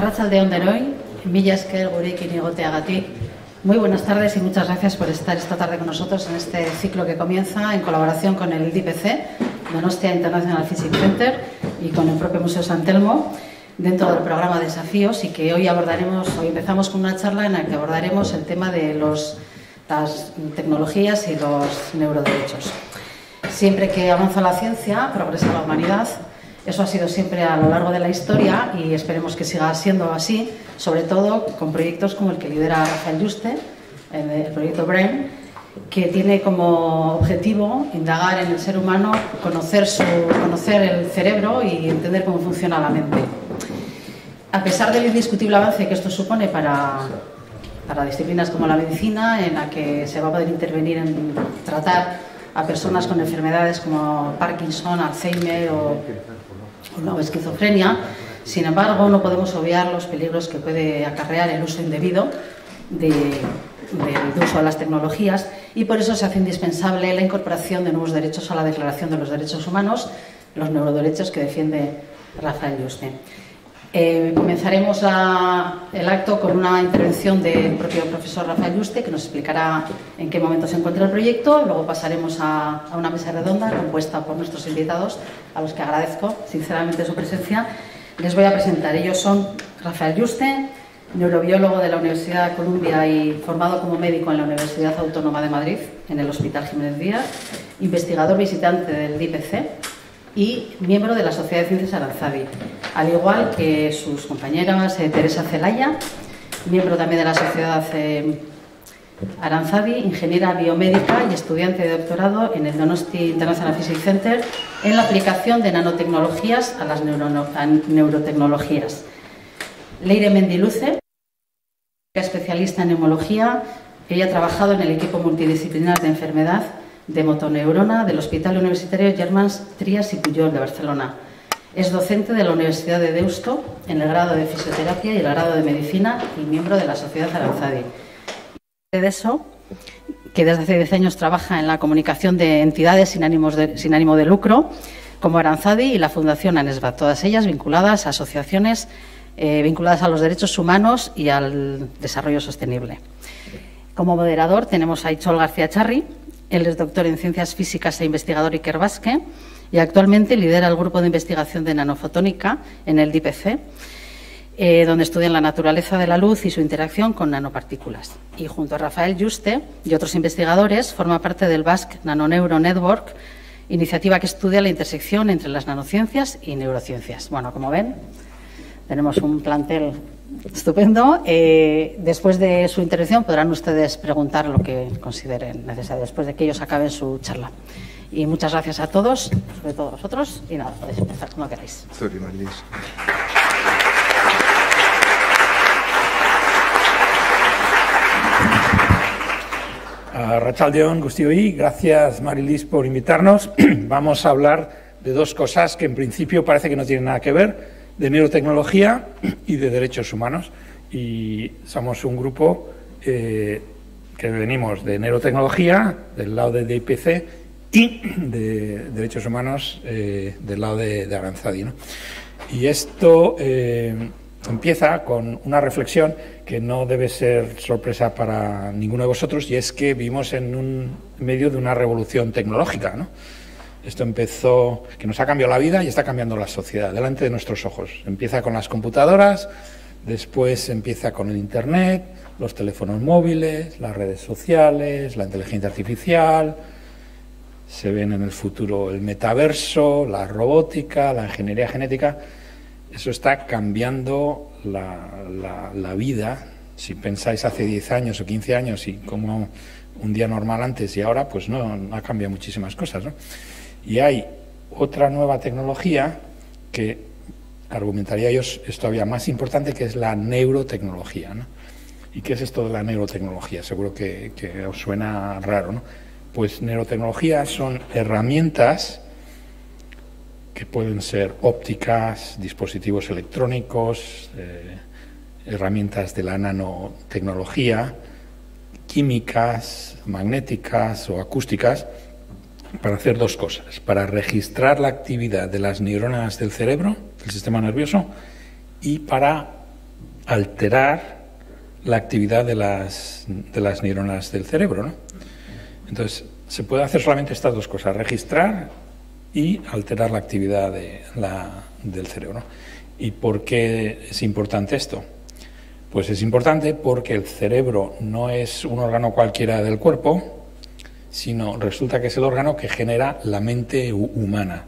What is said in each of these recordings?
Arrachaldeón de hoy, Milla Esquer, Gurekin y Goteagati. Muy buenas tardes y muchas gracias por estar esta tarde con nosotros en este ciclo que comienza en colaboración con el DIPC, Donostia International Physics Center, y con el propio Museo San Telmo dentro del programa Desafíos y que hoy abordaremos, hoy empezamos con una charla en la que abordaremos el tema de los, las tecnologías y los neuroderechos. Siempre que avanza la ciencia, progresa la humanidad eso ha sido siempre a lo largo de la historia y esperemos que siga siendo así, sobre todo con proyectos como el que lidera Rafael Juste, el proyecto BRAIN, que tiene como objetivo indagar en el ser humano, conocer, su, conocer el cerebro y entender cómo funciona la mente. A pesar del indiscutible avance que esto supone para, para disciplinas como la medicina, en la que se va a poder intervenir en tratar a personas con enfermedades como Parkinson, Alzheimer o o esquizofrenia. Sin embargo, no podemos obviar los peligros que puede acarrear el uso indebido del uso de las tecnologías y por eso se hace indispensable la incorporación de nuevos derechos a la Declaración de los Derechos Humanos, los neuroderechos que defiende Rafael Yuste. Eh, comenzaremos el acto con una intervención del propio profesor Rafael Yuste, que nos explicará en qué momento se encuentra el proyecto. Luego pasaremos a, una mesa redonda compuesta por nuestros invitados, a los que agradezco sinceramente su presencia. Les voy a presentar. Ellos son Rafael Yuste, neurobiólogo de la Universidad de Columbia y formado como médico en la Universidad Autónoma de Madrid, en el Hospital Jiménez Díaz, investigador visitante del DIPC y miembro de la Sociedad de Ciencias Aranzadi, al igual que sus compañeras eh, Teresa Celaya, miembro también de la Sociedad eh, ingeniera biomédica y estudiante de doctorado en el Donosti International Physics Center en la aplicación de nanotecnologías a las neurotecnologías. Leire Mendiluce, especialista en neumología, ella ha trabajado en el equipo multidisciplinar de enfermedad de motoneurona del Hospital Universitario Germans Trias y Puyol de Barcelona. Es docente de la Universidad de Deusto en el grado de Fisioterapia y el grado de Medicina y miembro de la Sociedad Aranzadi. De eso, que desde hace 10 años trabaja en la comunicación de entidades sin, ánimo de lucro, como Aranzadi y la Fundación ANESBA, todas ellas vinculadas a asociaciones eh, vinculadas a los derechos humanos y al desarrollo sostenible. Como moderador tenemos a Ichol García Charri, él es doctor en Ciencias Físicas e investigador Iker Basque y actualmente lidera el grupo de investigación de nanofotónica en el DIPC, eh, donde estudian la naturaleza de la luz y su interacción con nanopartículas. Y junto a Rafael Juste y otros investigadores forma parte del Basque Nanoneuro Network, iniciativa que estudia la intersección entre las nanociencias y neurociencias. Bueno, como ven, tenemos un plantel Estupendo. Eh, después de su intervención podrán ustedes preguntar lo que consideren necesario, después de que ellos acaben su charla. Y muchas gracias a todos, sobre todo a vosotros. Y nada, podéis empezar como queráis. Rachaldeón, Gustioí, gracias Marilis por invitarnos. Vamos a hablar de dos cosas que en principio parece que no tienen nada que ver de neurotecnología y de derechos humanos. Y somos un grupo eh, que venimos de neurotecnología, del lado de DIPC, y de derechos humanos eh, del lado de, Aranzadi. Y esto eh, empieza con una reflexión que no debe ser sorpresa para ninguno de vosotros, y es que vivimos en un medio de una revolución tecnológica. ¿no? Esto empezó, que nos ha cambiado la vida y está cambiando la sociedad delante de nuestros ojos. Empieza con las computadoras, después empieza con el Internet, los teléfonos móviles, las redes sociales, la inteligencia artificial, se ven en el futuro el metaverso, la robótica, la ingeniería genética. Eso está cambiando la, la vida. Si pensáis hace 10 años o 15 años y como un día normal antes y ahora, pues no, ha cambiado muchísimas cosas. ¿no? Y hay otra nueva tecnología que argumentaría yo es todavía más importante, que es la neurotecnología. ¿no? ¿Y qué es esto de la neurotecnología? Seguro que, os suena raro. ¿no? Pues neurotecnología son herramientas que pueden ser ópticas, dispositivos electrónicos, eh, herramientas de la nanotecnología, químicas, magnéticas o acústicas, para hacer dos cosas, para registrar la actividad de las neuronas del cerebro, del sistema nervioso, y para alterar la actividad de las, de las neuronas del cerebro. ¿no? Entonces, se puede hacer solamente estas dos cosas, registrar y alterar la actividad del cerebro. ¿Y por qué es importante esto? Pues es importante porque el cerebro no es un órgano cualquiera del cuerpo, sino resulta que es el órgano que genera la mente humana.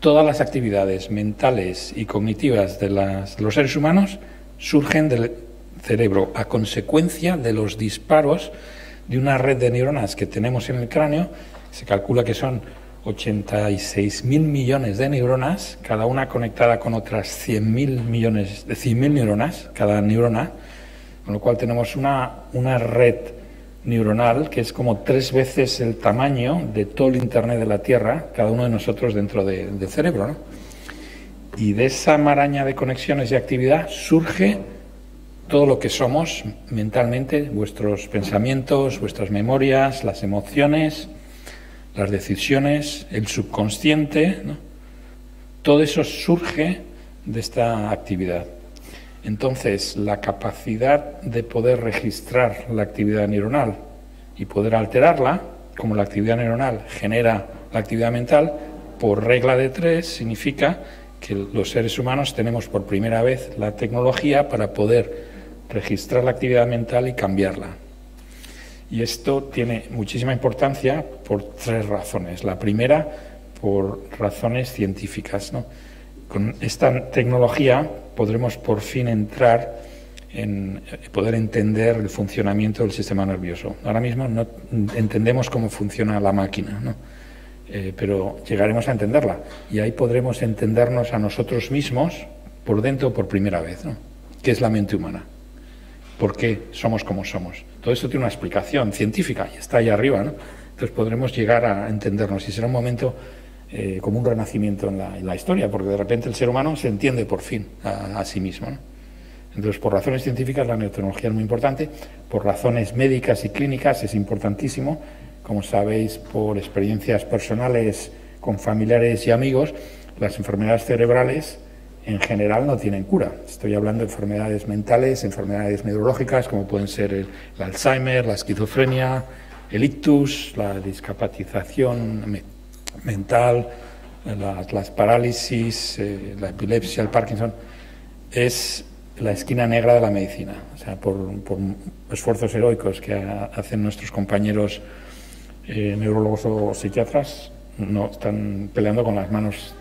Todas las actividades mentales y cognitivas de, los seres humanos surgen del cerebro a consecuencia de los disparos de una red de neuronas que tenemos en el cráneo. Se calcula que son 86.000 millones de neuronas, cada una conectada con otras 100.000 millones de 100.000 neuronas, cada neurona, con lo cual tenemos una, una red neuronal que es como tres veces el tamaño de todo el Internet de la Tierra, cada uno de nosotros dentro del cerebro. Y de esa maraña de conexiones y actividad surge todo lo que somos mentalmente, vuestros pensamientos, vuestras memorias, las emociones, las decisiones, el subconsciente, todo eso surge de esta actividad. Entonces, la capacidad de poder registrar la actividad neuronal y poder alterarla, como la actividad neuronal genera la actividad mental, por regla de tres significa que los seres humanos tenemos por primera vez la tecnología para poder registrar la actividad mental y cambiarla. Y esto tiene muchísima importancia por tres razones. La primera, por razones científicas. Con esta tecnología podremos por fin entrar en poder entender el funcionamiento del sistema nervioso. Ahora mismo no entendemos cómo funciona la máquina, eh, pero llegaremos a entenderla y ahí podremos entendernos a nosotros mismos por dentro por primera vez, ¿no? ¿Qué es la mente humana? ¿Por qué somos como somos? Todo esto tiene una explicación científica y está ahí arriba, ¿no? Entonces podremos llegar a entendernos y será un momento eh, como un renacimiento en la, historia, porque de repente el ser humano se entiende por fin a, sí mismo. Entonces, por razones científicas, la neurotecnología es muy importante, por razones médicas y clínicas es importantísimo, como sabéis, por experiencias personales con familiares y amigos, las enfermedades cerebrales en general no tienen cura. Estoy hablando de enfermedades mentales, enfermedades neurológicas, como pueden ser el, Alzheimer, la esquizofrenia, el ictus, la discapacitación mental, las, parálisis, eh, la epilepsia, el Parkinson. Es la esquina negra de la medicina. O sea, por, esfuerzos heroicos que hacen nuestros compañeros eh, neurólogos o psiquiatras, no están peleando con las manos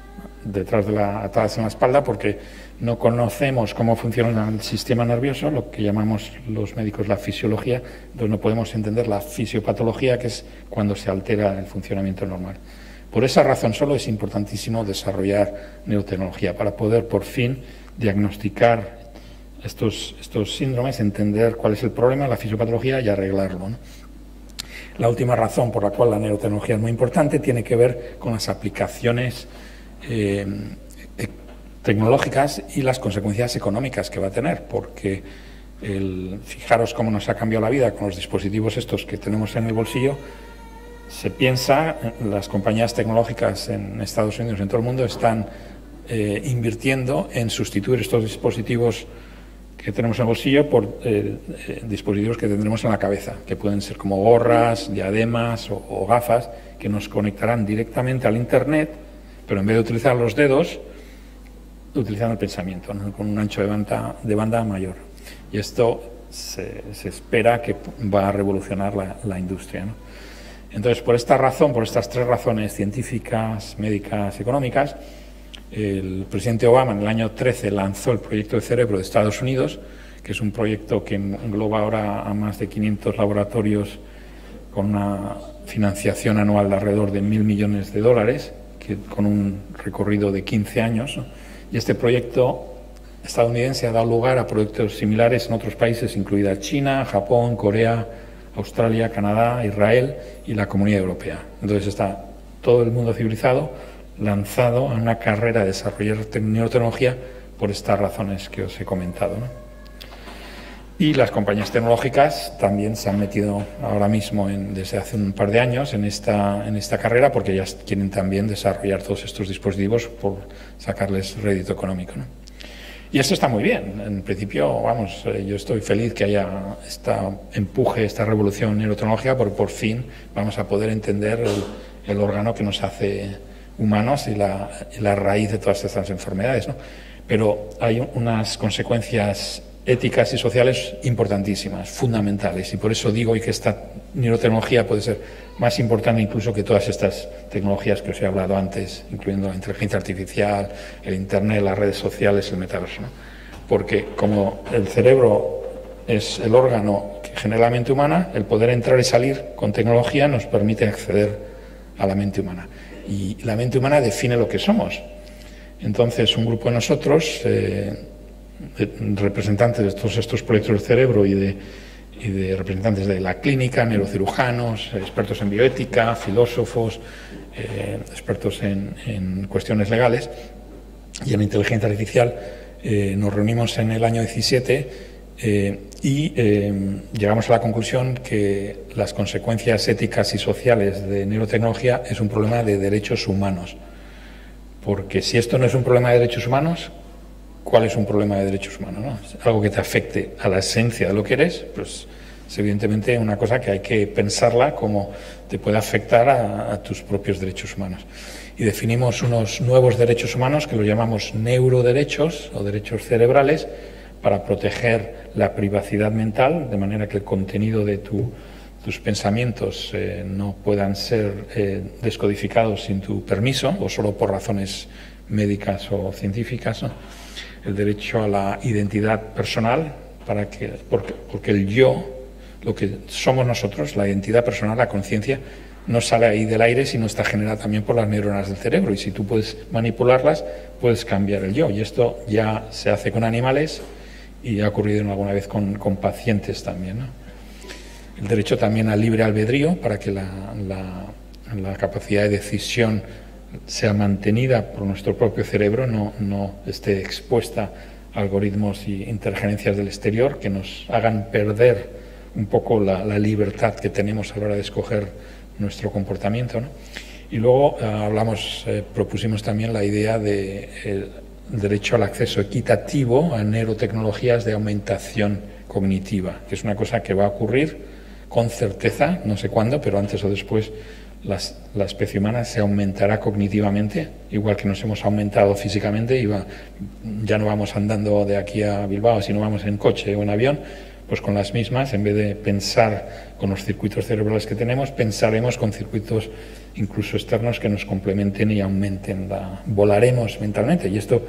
detrás de la atadas en la espalda porque no conocemos cómo funciona el sistema nervioso, lo que llamamos los médicos la fisiología, entonces no podemos entender la fisiopatología, que es cuando se altera el funcionamiento normal. Por esa razón solo es importantísimo desarrollar neurotecnología para poder por fin diagnosticar estos, síndromes, entender cuál es el problema, la fisiopatología y arreglarlo. La última razón por la cual la neurotecnología es muy importante tiene que ver con las aplicaciones eh, tecnológicas y las consecuencias económicas que va a tener, porque el, fijaros cómo nos ha cambiado la vida con los dispositivos estos que tenemos en el bolsillo. Se piensa, las compañías tecnológicas en Estados Unidos, en todo el mundo, están eh, invirtiendo en sustituir estos dispositivos que tenemos en el bolsillo por dispositivos que tendremos en la cabeza, que pueden ser como gorras, diademas o gafas, que nos conectarán directamente al Internet pero en vez de utilizar los dedos, utilizan el pensamiento, con un ancho de banda, de banda mayor. Y esto se, espera que va a revolucionar la, industria. Entonces, por esta razón, por estas tres razones científicas, médicas, económicas, el presidente Obama en el año 13 lanzó el proyecto de cerebro de Estados Unidos, que es un proyecto que engloba ahora a más de 500 laboratorios con una financiación anual de alrededor de mil millones de dólares con un recorrido de 15 años. Y este proyecto estadounidense ha dado lugar a proyectos similares en otros países, incluida China, Japón, Corea, Australia, Canadá, Israel y la Comunidad Europea. Entonces está todo el mundo civilizado lanzado a una carrera de desarrollar neurotecnología por estas razones que os he comentado. Y las compañías tecnológicas también se han metido ahora mismo, desde hace un par de años, en esta, en esta carrera porque ellas quieren también desarrollar todos estos dispositivos por sacarles rédito económico. Y esto está muy bien. En principio, vamos, eh, yo estoy feliz que haya este empuje, esta revolución neurotecnológica, porque por fin vamos a poder entender el, órgano que nos hace humanos y la, la raíz de todas estas enfermedades. ¿no? Pero hay unas consecuencias éticas y sociales importantísimas, fundamentales. Y por eso digo que esta neurotecnología puede ser más importante incluso que todas estas tecnologías que os he hablado antes, incluyendo la inteligencia artificial, el Internet, las redes sociales, el metaverso. Porque como el cerebro es el órgano que genera la mente humana, el poder entrar y salir con tecnología nos permite acceder a la mente humana. Y la mente humana define lo que somos. Entonces, un grupo de nosotros, eh, representantes de todos estos proyectos del cerebro y de, representantes de la clínica, neurocirujanos, expertos en bioética, filósofos, eh, expertos en, cuestiones legales y en inteligencia artificial, eh, nos reunimos en el año 17 eh, y llegamos a la conclusión que las consecuencias éticas y sociales de neurotecnología es un problema de derechos humanos. Porque si esto no es un problema de derechos humanos, cuál es un problema de derechos humanos. ¿no? Algo que te afecte a la esencia de lo que eres, pues es evidentemente una cosa que hay que pensarla como te puede afectar a, tus propios derechos humanos. Y definimos unos nuevos derechos humanos que los llamamos neuroderechos o derechos cerebrales para proteger la privacidad mental, de manera que el contenido de tus pensamientos eh, no puedan ser eh, descodificados sin tu permiso o solo por razones médicas o científicas. ¿no? El derecho a la identidad personal, para que, porque, porque el yo, lo que somos nosotros, la identidad personal, la conciencia, no sale ahí del aire, sino está generada también por las neuronas del cerebro. Y si tú puedes manipularlas, puedes cambiar el yo. Y esto ya se hace con animales y ha ocurrido alguna vez con, con pacientes también. El derecho también al libre albedrío, para que la, la, la capacidad de decisión sea mantenida por nuestro propio cerebro, no, no esté expuesta a algoritmos y interferencias del exterior que nos hagan perder un poco la, libertad que tenemos a la hora de escoger nuestro comportamiento. Y luego eh, hablamos, eh, propusimos también la idea de eh, derecho al acceso equitativo a neurotecnologías de aumentación cognitiva, que es una cosa que va a ocurrir con certeza, no sé cuándo, pero antes o después la especie humana se aumentará cognitivamente, igual que nos hemos aumentado físicamente, y ya no vamos andando de aquí a Bilbao, sino vamos en coche o en avión, pues con las mismas, en vez de pensar con los circuitos cerebrales que tenemos, pensaremos con circuitos incluso externos que nos complementen y aumenten. La, volaremos mentalmente y esto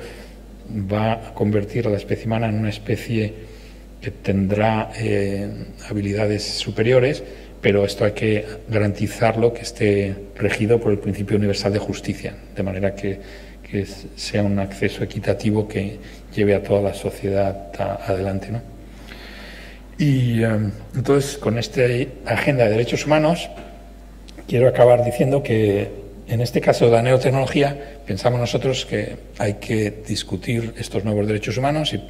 va a convertir a la especie humana en una especie que tendrá eh, habilidades superiores pero esto hay que garantizarlo que esté regido por el principio universal de justicia, de manera que, sea un acceso equitativo que lleve a toda la sociedad adelante. Y em, entonces, con esta agenda de derechos humanos, quiero acabar diciendo que en este caso de la neotecnología, pensamos nosotros que hay que discutir estos nuevos derechos humanos y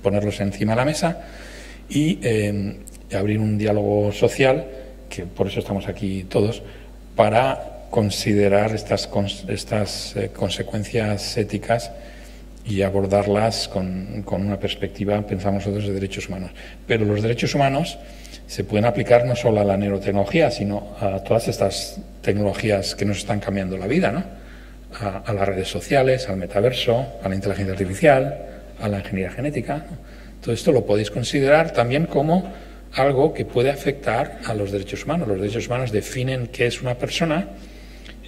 ponerlos encima de la mesa y em, abrir un diálogo social que por eso estamos aquí todos, para considerar estas, estas eh, consecuencias éticas y abordarlas con, con, una perspectiva, pensamos nosotros, de derechos humanos. Pero los derechos humanos se pueden aplicar no solo a la neurotecnología, sino a todas estas tecnologías que nos están cambiando la vida, ¿no? a, las redes sociales, al metaverso, a la inteligencia artificial, a la ingeniería genética. Todo esto lo podéis considerar también como algo que puede afectar a los derechos humanos. Los derechos humanos definen qué es una persona.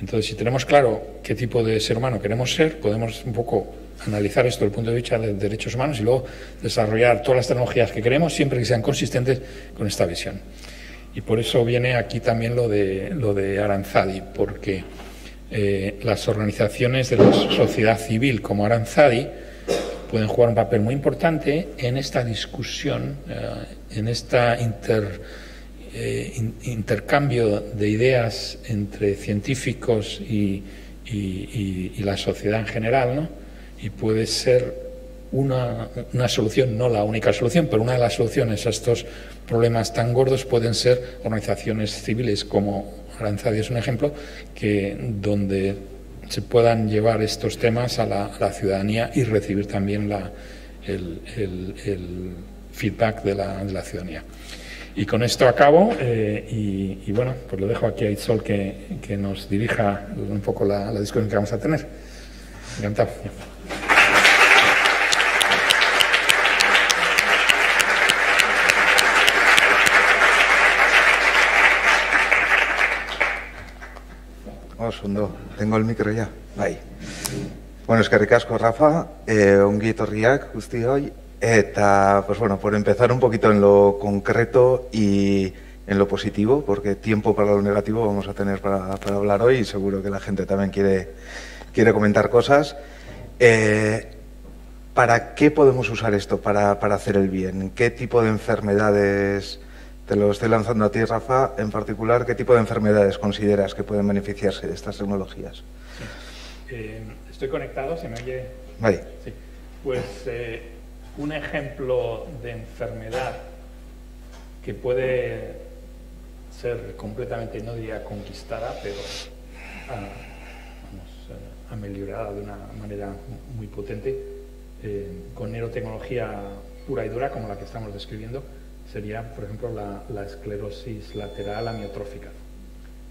Entonces, si tenemos claro qué tipo de ser humano queremos ser, podemos un poco analizar esto desde el punto de vista de derechos humanos y luego desarrollar todas las tecnologías que queremos siempre que sean consistentes con esta visión. Y por eso viene aquí también lo de, lo de Aranzadi, porque eh, las organizaciones de la sociedad civil como Aranzadi pueden jugar un papel muy importante en esta discusión, eh, en este intercambio de ideas entre científicos y, la sociedad en general, ¿no? y puede ser una, una, solución, no la única solución, pero una de las soluciones a estos problemas tan gordos pueden ser organizaciones civiles como Aranzadi es un ejemplo, que donde se puedan llevar estos temas a la, ciudadanía y recibir también la, el, feedback de la, de la, ciudadanía. Y con esto acabo eh, y, bueno, pues lo dejo aquí a Itzol que, que nos dirija un poco la, la discusión que vamos a tener. Encantado. Tengo el micro ya. Bai. Bueno, es que ricasco, Rafa, eh, ongi etorriak hoy eta, pues bueno, por empezar un poquito en lo concreto y en lo positivo, porque tiempo para lo negativo vamos a tener para, para hablar hoy y seguro que la gente también quiere, quiere comentar cosas. Eh, ¿Para qué podemos usar esto para, para hacer el bien? ¿Qué tipo de enfermedades te lo estoy lanzando a ti, Rafa. En particular, ¿qué tipo de enfermedades consideras que pueden beneficiarse de estas tecnologías? Eh, estoy conectado, ¿se me oye? Vale. Sí. Pues eh, un ejemplo de enfermedad que puede ser completamente, no diría conquistada, pero ah, eh, ameliorada de una manera muy potente, con neurotecnología pura y dura, como la que estamos describiendo, sería, por ejemplo, la, esclerosis lateral amiotrófica.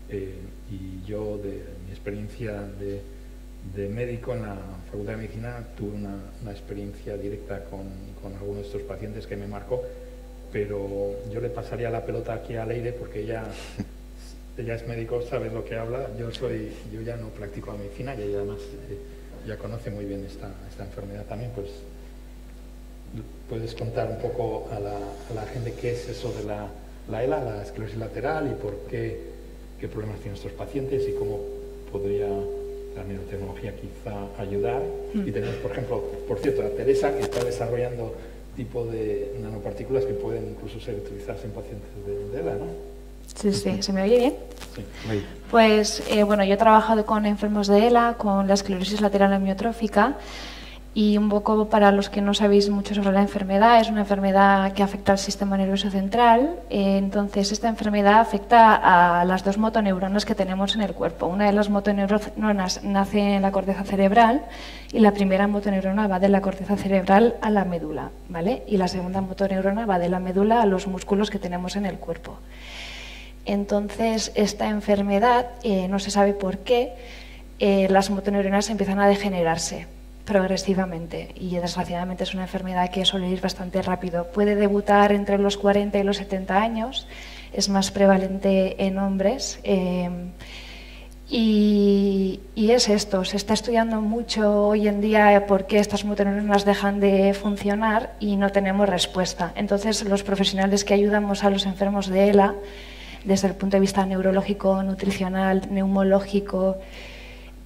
Eh, y yo, de mi experiencia de, médico en la Facultad de Medicina, tuve una, experiencia directa con, con algunos de estos pacientes que me marcó, pero yo le pasaría la pelota aquí a Leire porque ella, ella es médico, sabe lo que habla. Yo, soy, yo ya no practico la medicina y ella además eh, ya conoce muy bien esta, esta enfermedad también, pues puedes contar un poco a la, gente qué es eso de la, la, ELA, la esclerosis lateral, y por qué, qué problemas tienen estos pacientes y cómo podría la neurotecnología quizá ayudar. Mm. Y tenemos, por ejemplo, por cierto, a Teresa, que está desarrollando tipo de nanopartículas que pueden incluso ser utilizadas en pacientes de, ELA, ¿no? Sí, sí, ¿se me oye bien? Sí. Pues, eh, bueno, yo he trabajado con enfermos de ELA, con la esclerosis lateral amiotrófica, y un poco para los que no sabéis mucho sobre la enfermedad, es una enfermedad que afecta al sistema nervioso central. Eh, entonces, esta enfermedad afecta a las dos motoneuronas que tenemos en el cuerpo. Una de las motoneuronas nace en la corteza cerebral y la primera motoneurona va de la corteza cerebral a la médula, ¿vale? Y la segunda motoneurona va de la médula a los músculos que tenemos en el cuerpo. Entonces, esta enfermedad, eh, no se sabe por qué, eh, las motoneuronas empiezan a degenerarse progresivamente y desgraciadamente es una enfermedad que suele ir bastante rápido. Puede debutar entre los 40 y los 70 años, es más prevalente en hombres. Eh, y, es esto, se está estudiando mucho hoy en día por qué estas motoneuronas dejan de funcionar y no tenemos respuesta. Entonces, los profesionales que ayudamos a los enfermos de ELA, desde el punto de vista neurológico, nutricional, neumológico,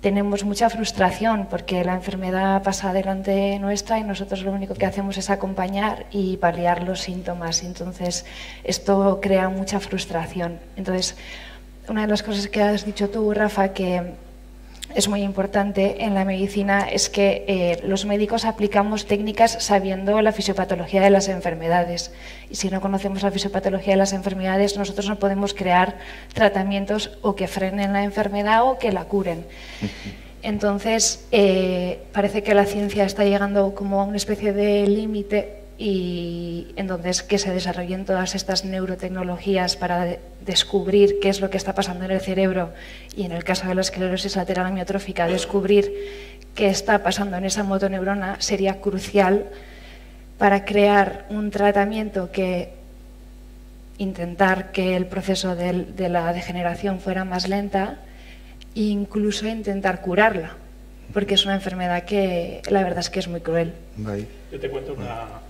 tenemos mucha frustración porque la enfermedad pasa delante nuestra y nosotros lo único que hacemos es acompañar y paliar los síntomas. Entonces, esto crea mucha frustración. Entonces, una de las cosas que has dicho tú, Rafa, que es muy importante en la medicina es que eh, los médicos aplicamos técnicas sabiendo la fisiopatología de las enfermedades. Y si no conocemos la fisiopatología de las enfermedades, nosotros no podemos crear tratamientos o que frenen la enfermedad o que la curen. Entonces, eh, parece que la ciencia está llegando como a una especie de límite y entonces que se desarrollen todas estas neurotecnologías para descubrir qué es lo que está pasando en el cerebro y en el caso de la esclerosis lateral amiotrófica descubrir qué está pasando en esa motoneurona sería crucial para crear un tratamiento que intentar que el proceso de, de la degeneración fuera más lenta e incluso intentar curarla porque es una enfermedad que la verdad es que es muy cruel. Yo te cuento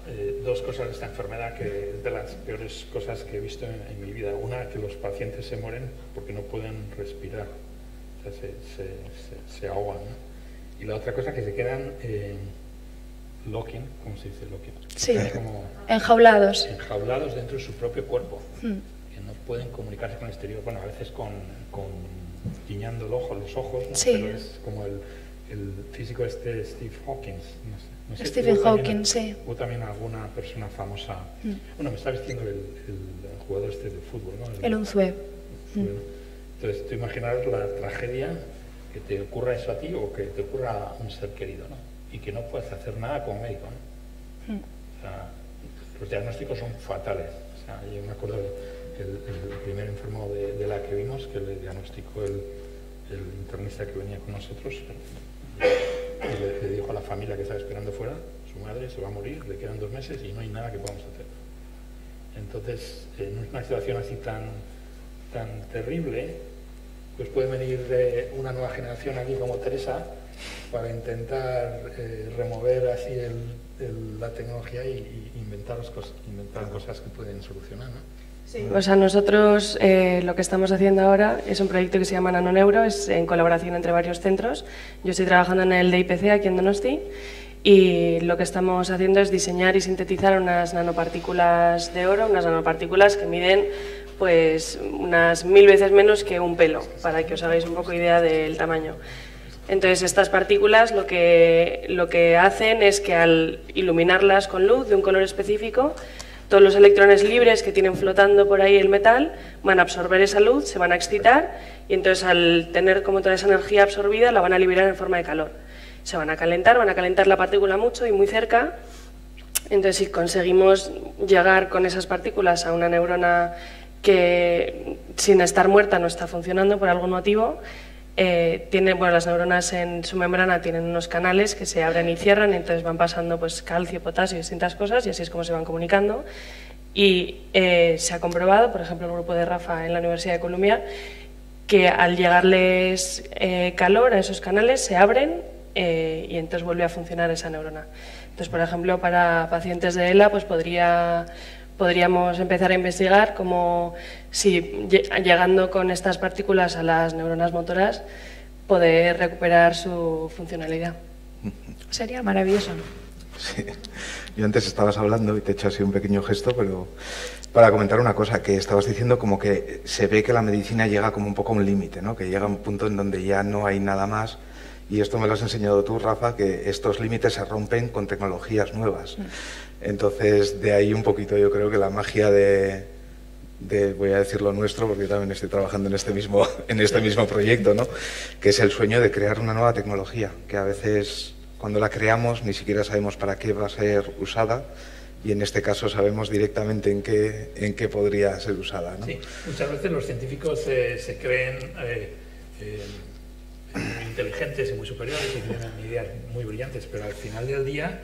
eh, dos cosas de esta enfermedad que es de las peores cosas que he visto en, mi vida. Una, que los pacientes se mueren porque no pueden respirar, o sea, se, se, ahogan. Y la otra cosa, que se quedan eh, locking, ¿cómo se dice locking? Sí, enjaulados. Enjaulados dentro de su propio cuerpo, hmm. que no pueden comunicarse con el exterior. Bueno, a veces con, con guiñando el ojo, los ojos, pero es como el el físico este Steve Hawkins, no sé. Stephen Hawking, sí. O también alguna persona famosa. Mm. Bueno, me está diciendo el, jugador este de fútbol, ¿no? El, Unzue. Mm. Entonces, tú imaginas la tragedia que te ocurra eso a ti o que te ocurra a un ser querido, ¿no? Y que no puedes hacer nada como médico, ¿no? los diagnósticos son fatales. yo me acuerdo el, el primer enfermo de, la que vimos, que le diagnosticó el, internista que venía con nosotros, y le, dijo a la familia que estaba esperando fuera, su madre se va a morir, le quedan dos meses y no hay nada que podamos hacer. Entonces, en una situación así tan, tan terrible, pues puede venir una nueva generación aquí como Teresa para intentar eh, remover así la tecnología y, inventar, cosas, inventar cosas que pueden solucionar. Sí. Pues a nosotros eh, lo que estamos haciendo ahora es un proyecto que se llama NanoNeuro, es en colaboración entre varios centros. Yo estoy trabajando en el DIPC aquí en Donosti y lo que estamos haciendo es diseñar y sintetizar unas nanopartículas de oro, unas nanopartículas que miden pues unas mil veces menos que un pelo, para que os hagáis un poco idea del tamaño. Entonces, estas partículas lo que, lo que hacen es que al iluminarlas con luz de un color específico, todos los electrones libres que tienen flotando por ahí el metal van a absorber esa luz, se van a excitar y entonces al tener como toda esa energía absorbida la van a liberar en forma de calor. Se van a calentar, van a calentar la partícula mucho y muy cerca. Entonces si conseguimos llegar con esas partículas a una neurona que sin estar muerta no está funcionando por algún motivo, eh, tiene, bueno, las neuronas en su membrana tienen unos canales que se abren y cierran, y entonces van pasando pues, calcio, potasio y distintas cosas, y así es como se van comunicando. Y eh, se ha comprobado, por ejemplo, el grupo de Rafa en la Universidad de Columbia, que al llegarles eh, calor a esos canales se abren y entonces vuelve a funcionar esa neurona. Entonces, por ejemplo, para pacientes de ELA, pues podría podríamos empezar a investigar cómo, si llegando con estas partículas a las neuronas motoras, poder recuperar su funcionalidad. Sería maravilloso. Sí. Yo antes estabas hablando y te he hecho así un pequeño gesto, pero para comentar una cosa, que estabas diciendo como que se ve que la medicina llega como un poco a un límite, ¿no? que llega a un punto en donde ya no hay nada más. Y esto me lo has enseñado tú, Rafa, que estos límites se rompen con tecnologías nuevas. Mm. Entonces, de ahí un poquito yo creo que la magia de, voy a decir lo nuestro, porque yo también estoy trabajando en este mismo, en este mismo proyecto, ¿no? que es el sueño de crear una nueva tecnología, que a veces cuando la creamos ni siquiera sabemos para qué va a ser usada y en este caso sabemos directamente en qué, en qué podría ser usada. Sí, muchas veces los científicos se creen eh, eh, muy inteligentes y muy superiores y tienen ideas muy brillantes, pero al final del día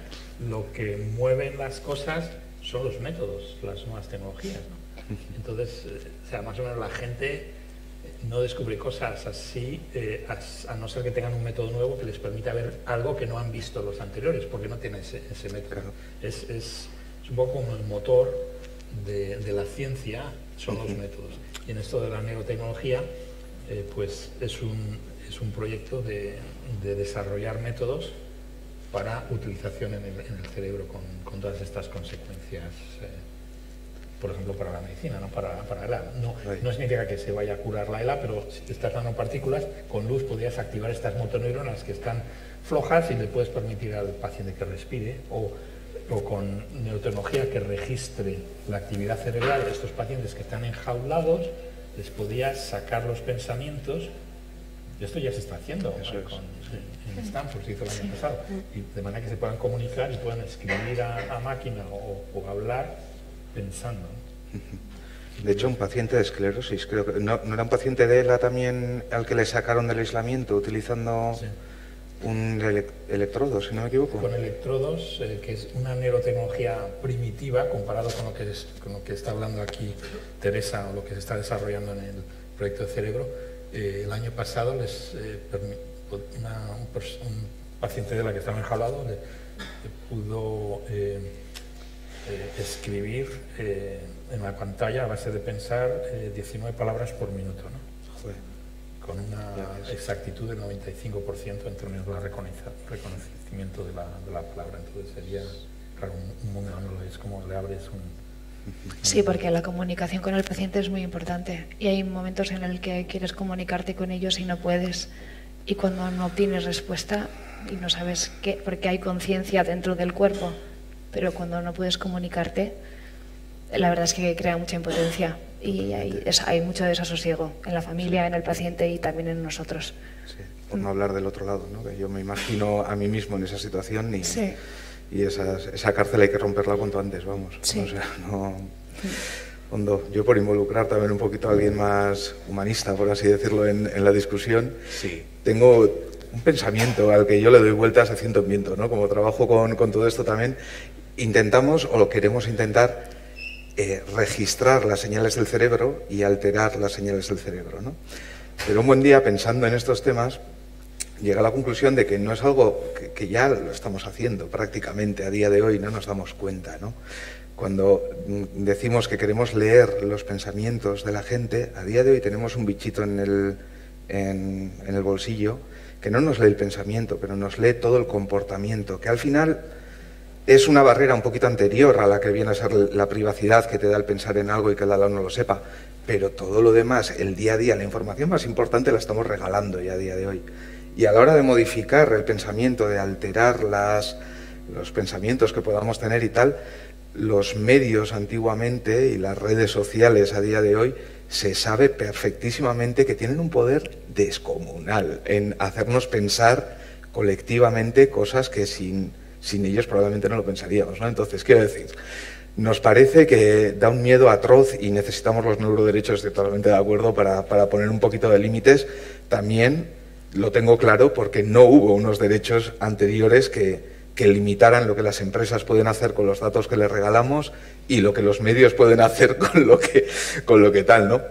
lo que mueven las cosas son los métodos, las nuevas tecnologías. Entonces, eh, o sea, más o menos la gente eh, no descubre cosas así, eh, a, no ser que tengan un método nuevo que les permita ver algo que no han visto los anteriores, porque no tienen ese, método. Es, es, un poco como el motor de, la ciencia, son los métodos. Y en esto de la neurotecnología, pues es un, es un proyecto de, de desarrollar métodos para utilización en el, cerebro con, todas estas consecuencias, eh, por ejemplo, para la medicina, no para, para ELA. No, no, significa que se vaya a curar la ELA, pero estas nanopartículas, con luz podrías activar estas motoneuronas que están flojas y le puedes permitir al paciente que respire o, o con neurotecnología que registre la actividad cerebral de estos pacientes que están enjaulados, les podías sacar los pensamientos. Y esto ya se está haciendo en Stanford, se hizo el año pasado, y de manera que se puedan comunicar y puedan escribir a, máquina o, hablar pensando. De hecho, un paciente de esclerosis, creo que no, era un paciente de ELA también al que le sacaron del aislamiento utilizando un electrodo, si no me equivoco. Con electrodos, eh, que es una neurotecnología primitiva comparado con lo, que con lo que está hablando aquí Teresa o lo que se está desarrollando en el proyecto de cerebro. Eh, el año pasado les eh, un, paciente de la que estaba enjalado le, pudo eh, eh, escribir eh, en la pantalla a base de pensar 19 palabras por minuto, ¿no? con una exactitud del 95% en términos de reconocimiento de la, de la, palabra. Entonces sería, claro, un, mundo es como le abres un, Sí, porque la comunicación con el paciente es muy importante. Y hay momentos en el que quieres comunicarte con ellos y no puedes. Y cuando no obtienes respuesta y no sabes qué, porque hay conciencia dentro del cuerpo, pero cuando no puedes comunicarte, la verdad es que crea mucha impotencia. Y hay, hay mucho desasosiego en la familia, en el paciente y también en nosotros. Sí, por no hablar del otro lado, ¿no? que yo me imagino a mí mismo en esa situación y, y esa cárcel hay que romperla cuanto antes, vamos. O sea, no... Hondo, yo por involucrar también un poquito a alguien más humanista, por así decirlo, en, la discusión, sí. tengo un pensamiento al que yo le doy vueltas a ciento en viento, ¿no? Como trabajo con, con todo esto también, intentamos o lo queremos intentar eh, registrar las señales del cerebro y alterar las señales del cerebro. ¿no? Pero un buen día, pensando en estos temas, llega a la conclusión de que no es algo que, ya lo estamos haciendo prácticamente a día de hoy, no nos damos cuenta. ¿no? Cuando mm, decimos que queremos leer los pensamientos de la gente, a día de hoy tenemos un bichito en el, bolsillo que no nos lee el pensamiento, pero nos lee todo el comportamiento, que al final es una barrera un poquito anterior a la que viene a ser la privacidad que te da el pensar en algo y que el lado no lo sepa. Pero todo lo demás, el día a día, la información más importante la estamos regalando ya a día de hoy. Y a la hora de modificar el pensamiento, de alterar los pensamientos que podamos tener y tal, los medios antiguamente y las redes sociales a día de hoy se sabe perfectísimamente que tienen un poder descomunal en hacernos pensar colectivamente cosas que sin sin ellos probablemente no lo pensaríamos. Entonces, quiero decir, nos parece que da un miedo atroz y necesitamos los neuroderechos, estoy totalmente de acuerdo, para, poner un poquito de límites. También lo tengo claro porque no hubo unos derechos anteriores que, que limitaran lo que las empresas pueden hacer con los datos que les regalamos y lo que los medios pueden hacer con lo que, con lo que tal, ¿no?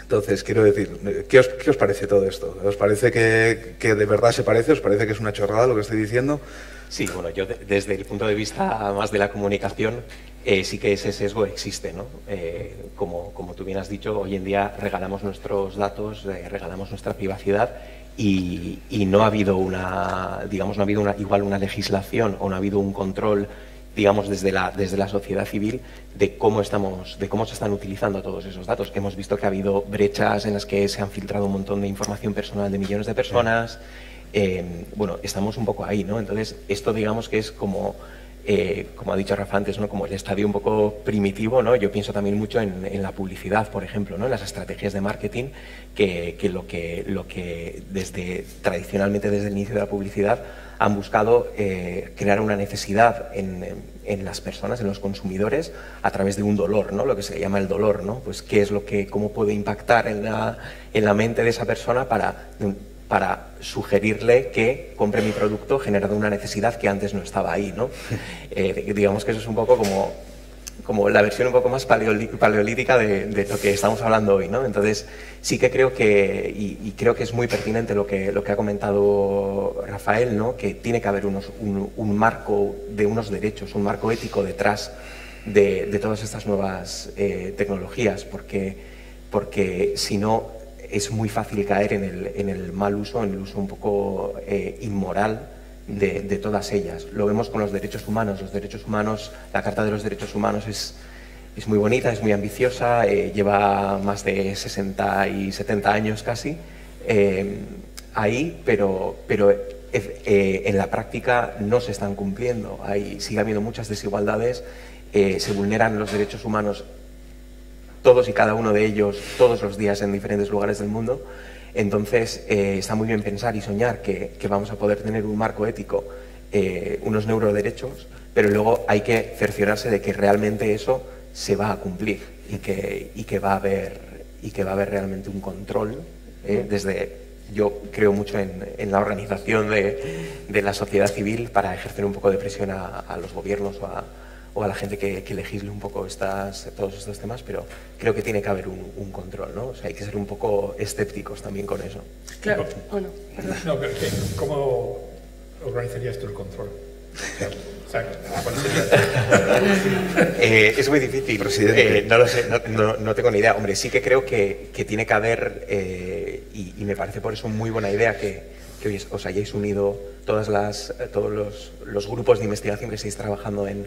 Entonces, quiero decir, ¿qué os, ¿qué os, parece todo esto? ¿Os parece que, que, de verdad se parece? ¿Os parece que es una chorrada lo que estoy diciendo? Sí, bueno, yo desde el punto de vista más de la comunicación, eh, sí que ese sesgo existe, ¿no? Eh, como, como, tú bien has dicho, hoy en día regalamos nuestros datos, eh, regalamos nuestra privacidad y, no ha habido una, digamos, no ha habido una, igual una legislación o no ha habido un control digamos, desde la, desde la sociedad civil de cómo, estamos, de cómo se están utilizando todos esos datos. Hemos visto que ha habido brechas en las que se han filtrado un montón de información personal de millones de personas. Eh, bueno, estamos un poco ahí, ¿no? Entonces, esto digamos que es como, eh, como ha dicho Rafa antes. Como el estadio un poco primitivo, ¿no? Yo pienso también mucho en, la publicidad, por ejemplo, ¿no? En las estrategias de marketing, que, lo que desde, tradicionalmente desde el inicio de la publicidad han buscado eh, crear una necesidad en, las personas, en los consumidores, a través de un dolor, ¿no? Lo que se llama el dolor, ¿no? Pues qué es lo que, cómo puede impactar en la mente de esa persona para para sugerirle que compre mi producto generando una necesidad que antes no estaba ahí, ¿no? Eh, digamos que eso es un poco como, como la versión un poco más paleolítica de, lo que estamos hablando hoy, ¿no? Entonces, sí que creo que, y, creo que es muy pertinente lo que, lo que ha comentado Rafael, ¿no? Que tiene que haber unos, un, marco de unos derechos, un marco ético detrás de, todas estas nuevas eh, tecnologías, porque, porque si no es muy fácil caer en el, en el, mal uso, en el uso un poco eh, inmoral de, de, todas ellas. Lo vemos con los derechos humanos. Los derechos humanos, la Carta de los Derechos Humanos es, es muy bonita, es muy ambiciosa, eh, lleva más de 60 y 70 años casi eh, ahí, pero, pero en la práctica no se están cumpliendo. Hay, sigue habiendo muchas desigualdades, se vulneran los derechos humanos todos y cada uno de ellos todos los días en diferentes lugares del mundo. Entonces, eh, está muy bien pensar y soñar que, vamos a poder tener un marco ético, eh, unos neuroderechos, pero luego hay que cerciorarse de que realmente eso se va a cumplir y que, y que, va, a haber, y que va a haber realmente un control eh, desde yo creo mucho en, la organización de, la sociedad civil para ejercer un poco de presión a, a los gobiernos o a, o a la gente que, legisle un poco estas, todos estos temas, pero creo que tiene que haber un, control, ¿no? O sea, hay que ser un poco escépticos también con eso. Claro, o no. no pero, ¿Cómo organizarías tú el control? eh, es muy difícil, presidente. Eh, no lo sé, no, no, tengo ni idea. Hombre, sí que creo que, que tiene que haber, eh, y, y, me parece por eso muy buena idea que, que hoy os hayáis unido todas las, todos los, los grupos de investigación que estáis trabajando en,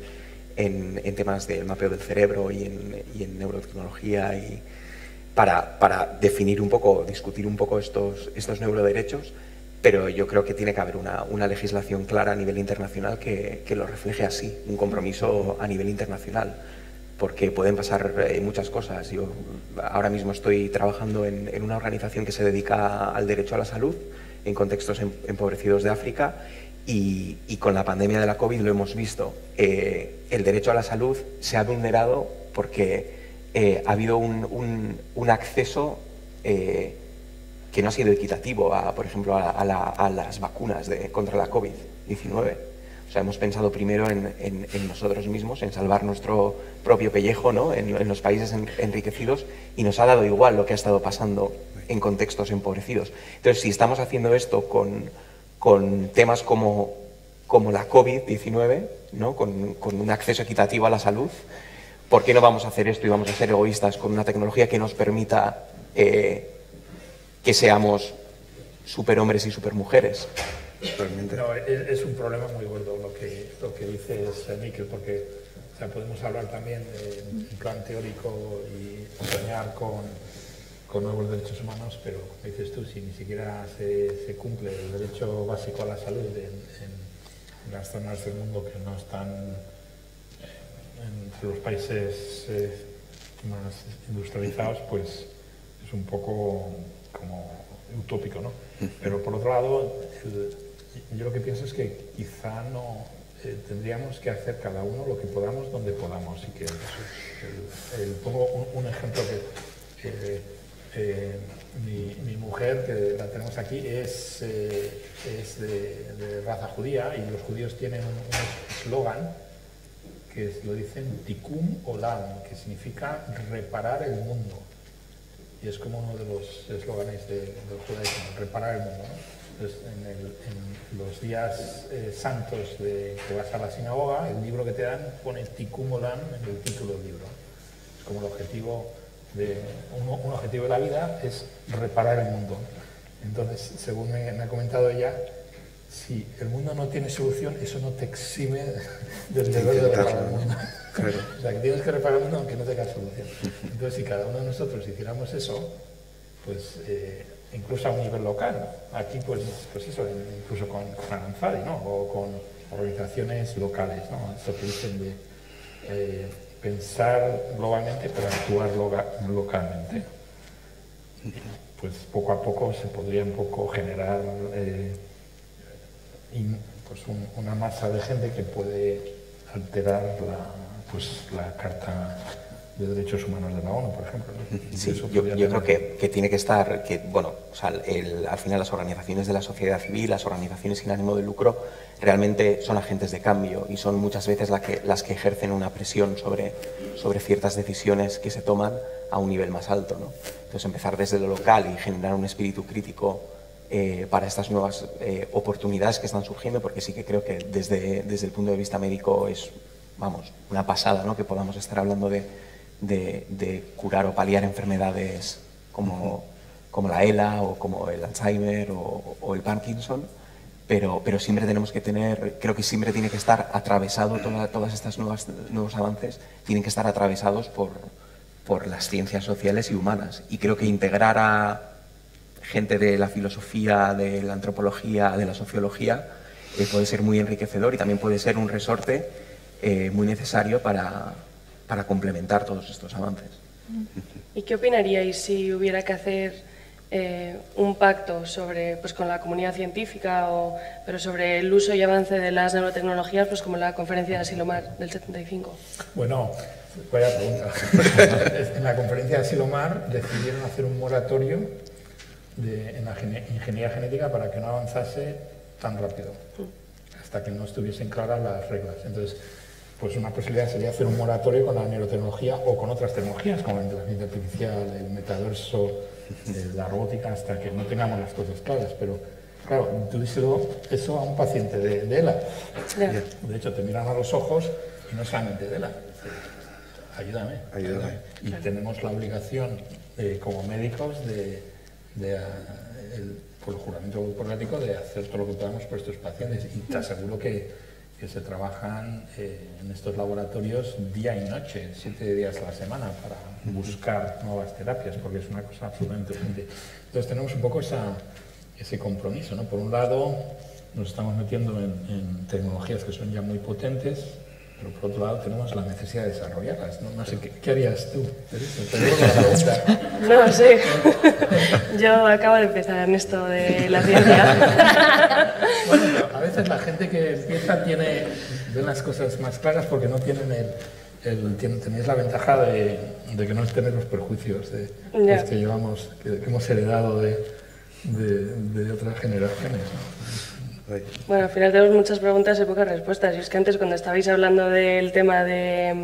en, temas de mapeo del cerebro y en, neurotecnología y para, para, definir un poco, discutir un poco estos, estos neuroderechos, pero yo creo que tiene que haber una, legislación clara a nivel internacional que, lo refleje así, un compromiso a nivel internacional, porque pueden pasar eh, muchas cosas. Yo ahora mismo estoy trabajando en, en una organización que se dedica al derecho a la salud en contextos em, empobrecidos de África y, con la pandemia de la COVID lo hemos visto. Eh, el derecho a la salud se ha vulnerado porque eh, ha habido un, acceso eh, que no ha sido equitativo, a, por ejemplo, a, las vacunas contra la COVID-19. O sea, hemos pensado primero en, nosotros mismos, en salvar nuestro propio pellejo ¿no? en, los países enriquecidos y nos ha dado igual lo que ha estado pasando en contextos empobrecidos. Entonces, si estamos haciendo esto con, con temas como, como la COVID-19, ¿no? con, con, un acceso equitativo a la salud. ¿Por qué no vamos a hacer esto y vamos a ser egoístas con una tecnología que nos permita eh, que seamos superhombres y supermujeres? No, es, un problema muy gordo lo que, lo que dices, Miquel, porque o sea, podemos hablar también en plan teórico y soñar con con nuevos derechos humanos, pero como dices tú, si ni siquiera se, cumple el derecho básico a la salud en, las zonas del mundo que no están eh, entre los países eh, más industrializados, pues es un poco como utópico, ¿no? Pero por otro lado, yo lo que pienso es que quizá no eh, tendríamos que hacer cada uno lo que podamos donde podamos y que pongo un, ejemplo que mi, mujer, que la tenemos aquí, es, eh, es de, raza judía y los judíos tienen un eslogan que lo dicen Tikkun Olam, que significa reparar el mundo. Y es como uno de los eslóganes de, del judaísmo, reparar el mundo. Entonces, en, los días eh, santos de que vas a la sinagoga, el libro que te dan pone Tikkun Olam en el título del libro. Es como el objetivo de un, objetivo de la vida es reparar el mundo. Entonces, según me, ha comentado ella, si el mundo no tiene solución, eso no te exime del deber de reparar el mundo. o sea, que tienes que reparar el mundo aunque no tenga solución. Entonces, si cada uno de nosotros hiciéramos eso, pues eh, incluso a un nivel local, aquí pues, pues eso, incluso con, con ¿no? O con organizaciones locales, ¿no? Esto que dicen de... Eh, pensar globalmente pero actuar localmente. Pues poco a poco se podría un poco generar eh, pues una masa de gente que puede alterar la, pues la carta de derechos humanos de la ONU, por ejemplo. yo, creo que, tiene que estar, que bueno, al final las organizaciones de la sociedad civil, las organizaciones sin ánimo de lucro, realmente son agentes de cambio y son muchas veces que, las que ejercen una presión sobre, sobre ciertas decisiones que se toman a un nivel más alto. ¿no? Entonces empezar desde lo local y generar un espíritu crítico eh, para estas nuevas eh, oportunidades que están surgiendo, porque sí que creo que desde, desde el punto de vista médico es, vamos, una pasada ¿no? que podamos estar hablando de de, curar o paliar enfermedades como, como, la ELA o como el Alzheimer o, el Parkinson, pero, pero, siempre tenemos que tener, creo que siempre tiene que estar atravesado, toda, todas estas nuevas, nuevos avances tienen que estar atravesados por, por las ciencias sociales y humanas. Y creo que integrar a gente de la filosofía, de la antropología, de la sociología, eh, puede ser muy enriquecedor y también puede ser un resorte eh, muy necesario para, para complementar todos estos avances. ¿Y qué opinaríais si hubiera que hacer eh, un pacto sobre, pues, con la comunidad científica, o, pero sobre el uso y avance de las nanotecnologías, pues como la conferencia de Silomar del 75? Bueno, vaya pregunta. en la conferencia de Silomar decidieron hacer un moratorio de, en la ingeniería genética para que no avanzase tan rápido, mm. hasta que no estuviesen claras las reglas. Entonces, pues una posibilidad sería hacer un moratorio con la neurotecnología o con otras tecnologías como la inteligencia artificial, el metaverso, eh, la robótica, hasta que no tengamos las cosas claras. Pero claro, tú díselo eso a un paciente de, ELA. De hecho, te miran a los ojos y no solamente de ELA. Ayúdame, ayúdame. Y tenemos la obligación eh, como médicos de, por el juramento hipocrático de hacer todo lo que podamos por estos pacientes. Y te aseguro que que se trabajan eh, en estos laboratorios día y noche, siete días a la semana, para buscar nuevas terapias, porque es una cosa absolutamente urgente. Entonces tenemos un poco esa, ese compromiso. ¿no? Por un lado, nos estamos metiendo en, tecnologías que son ya muy potentes, pero por otro lado tenemos la necesidad de desarrollarlas. No, sé, ¿qué, harías tú? No sé. Yo acabo de empezar en esto de la ciencia. Bueno, a veces la gente que empieza tiene ve las cosas más claras porque no tienen el, tenéis la ventaja de, que no tener los perjuicios de, que llevamos, que, hemos heredado de, de otras generaciones. Bueno, al final tenemos muchas preguntas y pocas respuestas. Y es que antes cuando estabais hablando del tema de,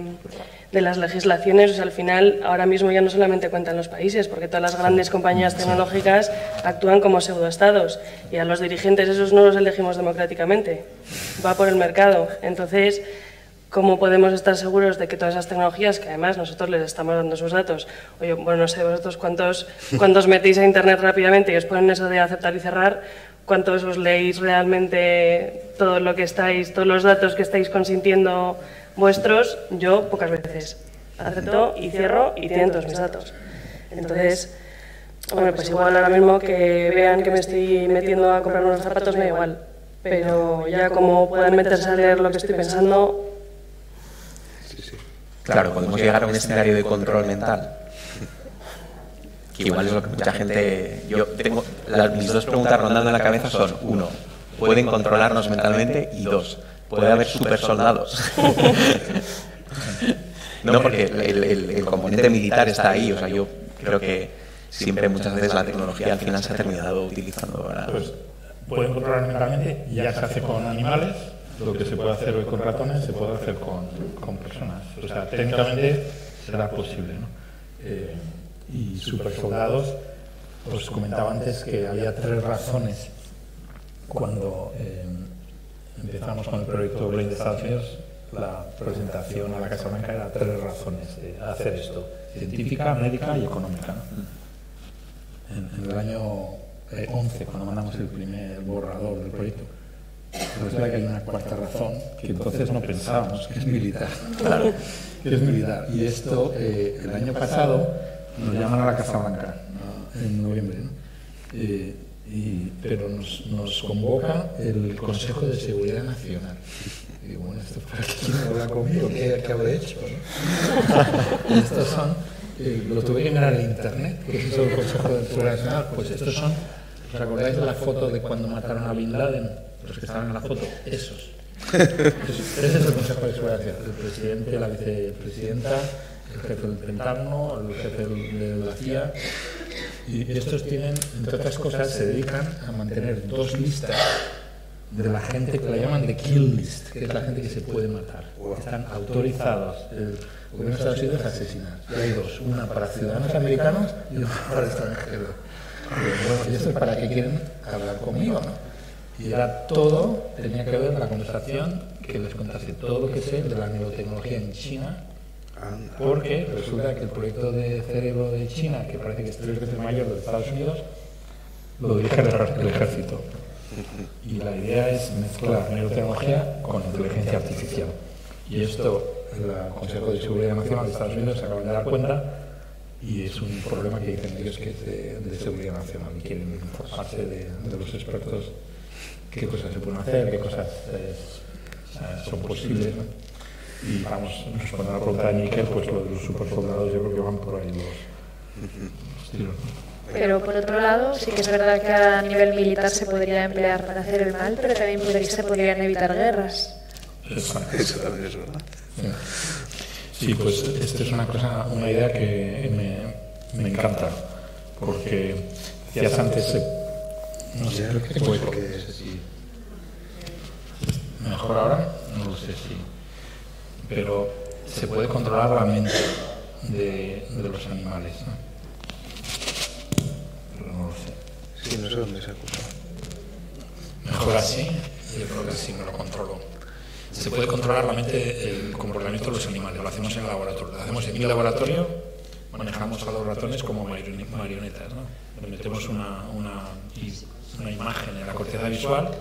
las legislaciones, al final ahora mismo ya no solamente cuentan los países, porque todas las grandes compañías tecnológicas actúan como pseudoestados. Y a los dirigentes esos no los elegimos democráticamente, va por el mercado. Entonces, ¿cómo podemos estar seguros de que todas esas tecnologías, que además nosotros les estamos dando sus datos, oye, bueno, no sé vosotros cuántos, cuántos metéis a Internet rápidamente y os ponen eso de aceptar y cerrar, cuántos os leéis realmente todo lo que estáis, todos los datos que estáis consintiendo vuestros, yo pocas veces. Acepto y cierro y tienen todos mis datos. Entonces, bueno, pues igual ahora mismo que vean que me estoy metiendo a comprar unos zapatos me da igual. Pero ya como puedan meterse a leer lo que estoy pensando... Claro, podemos llegar a un escenario de control mental que igual es lo que mucha gente... Yo tengo las, mis dos preguntas rondando en la cabeza son, uno, ¿pueden controlarnos mentalmente? Y dos, ¿puede haber super soldados? no, porque el, componente militar está ahí, o sea, yo creo que siempre muchas veces la tecnología al final se ha terminado utilizando. Pues pueden controlar mentalmente, ya se hace con animales, lo que se puede hacer hoy con ratones se puede hacer con, con personas. O sea, técnicamente será posible, ¿no? Eh, y supersoldados, os comentaba antes que había tres razones cuando eh, empezamos con el proyecto Brain de. La presentación a la Casa Blanca era tres razones de hacer esto: científica, médica y económica. En, el año 11, eh, cuando mandamos el primer borrador del proyecto, resulta que hay una cuarta razón que entonces no pensábamos, que es militar. Claro, que es militar. Y esto, eh, el año pasado, nos llaman a la Casa Blanca en noviembre, eh, pero nos, nos, convoca el Consejo de Seguridad Nacional. Y digo, bueno, ¿esto para quién habla conmigo? ¿Qué, qué habré hecho? ¿no? estos son, eh, lo tuve que mirar en internet, que es el Consejo de Seguridad Nacional, pues estos son, ¿os acordáis de la foto de cuando mataron a Bin Laden? Los que estaban en la foto, esos. Ese es el Consejo de Seguridad Nacional, el presidente, la vicepresidenta, el jefe del Pentágono, el jefe de la CIA. Y estos tienen, entre otras cosas, se dedican a mantener dos listas de la gente que la llaman de kill list, que es la gente que se puede matar. Están autorizados el gobierno de Estados Unidos a asesinar. Y hay dos, una para ciudadanos americanos y otra para extranjeros. Bueno, y esto es para que quieren hablar conmigo, ¿no? Y era todo, tenía que ver la conversación que les contase todo lo que sé de la neurotecnología en China porque resulta que el proyecto de cerebro de China, que parece que es tres veces mayor de Estados Unidos, lo dirige el ejército. Y la idea es mezclar neurotecnología con inteligencia artificial. Y esto el Consejo de Seguridad Nacional de Estados Unidos se acaba de dar cuenta y es un problema que dicen ellos que es de, seguridad nacional y quieren informarse de, los expertos qué cosas se pueden hacer, qué cosas eh, son posibles. Y vamos, respondiendo a la pregunta de Miquel, pues lo de los supersoldados yo creo que van por ahí los, tiros. Pero por otro lado, sí que es verdad que a nivel militar se podría emplear para hacer el mal, pero también se podrían evitar guerras. Eso, también es verdad. Sí, pues esta es una cosa, una idea que me, me encanta, porque decías antes, no sé, creo que fue porque... ¿Mejor ahora? No lo sé si pero se puede controlar la mente de, de los animales. ¿no? Pero no lo sé. Sí, no sé dónde se acusa. Mejor así, yo creo que así me lo controlo. Se puede controlar la mente, el comportamiento de los animales. Lo hacemos en el laboratorio. Lo hacemos en mi laboratorio, manejamos a los ratones como marionetas. ¿no? Le metemos una, una, una imagen en la corteza visual,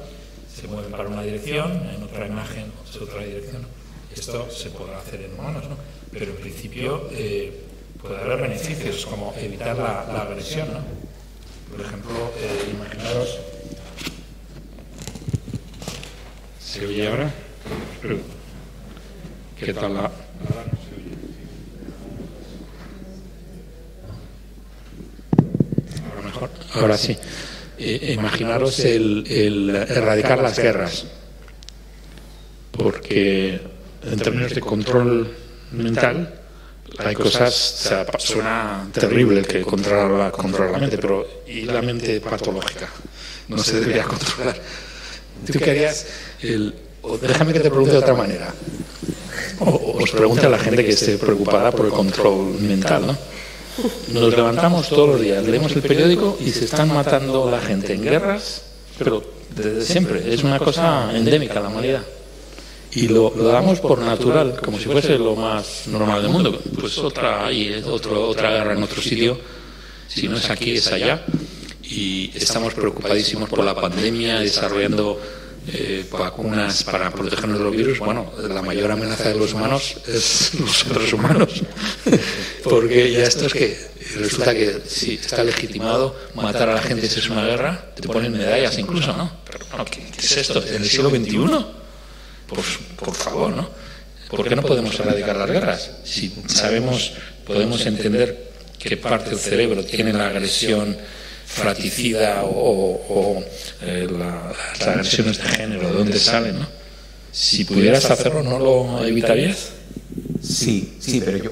se mueven para una dirección, en otra imagen, en otra dirección esto se podrá hacer en humanos, ¿no? Pero en principio eh, puede haber beneficios como evitar la, agresión, ¿no? Por ejemplo, eh, imaginaros. ¿Se oye ahora? ¿Qué tal la, Ahora mejor. Ahora sí. Eh, imaginaros el, erradicar las guerras. Porque en términos de control mental hay cosas, o suena terrible que controla, controla la mente, pero y la mente patológica no se debería controlar. ¿Tú querías el, déjame que te pregunte de otra manera. O, os pregunte a la gente que esté preocupada por el control mental, ¿no? Nos levantamos todos los días, leemos el periódico y se están matando la gente en guerras, pero desde siempre. Es una cosa endémica la humanidad. Y lo, damos por natural, como si fuese lo más normal del mundo. Pues otra, hay otro, otra guerra en otro sitio, si no es aquí, es allá. Y estamos preocupadísimos por la pandemia, desarrollando eh, vacunas para protegernos de los virus, bueno, la mayor amenaza de los humanos es los otros humanos. Porque ya esto es que resulta que si está legitimado matar a la gente si es una guerra, te ponen medallas incluso, ¿no? Pero bueno, ¿qué, es esto? ¿En el siglo XXI? Pues, por favor, ¿no? ¿Por qué no podemos erradicar las guerras? Si sabemos, podemos entender qué parte del cerebro tiene la agresión fraticida o, eh, las agresiones de género, de dónde salen, ¿no? Si pudieras hacerlo, ¿no lo evitarías? Sí, sí, pero yo,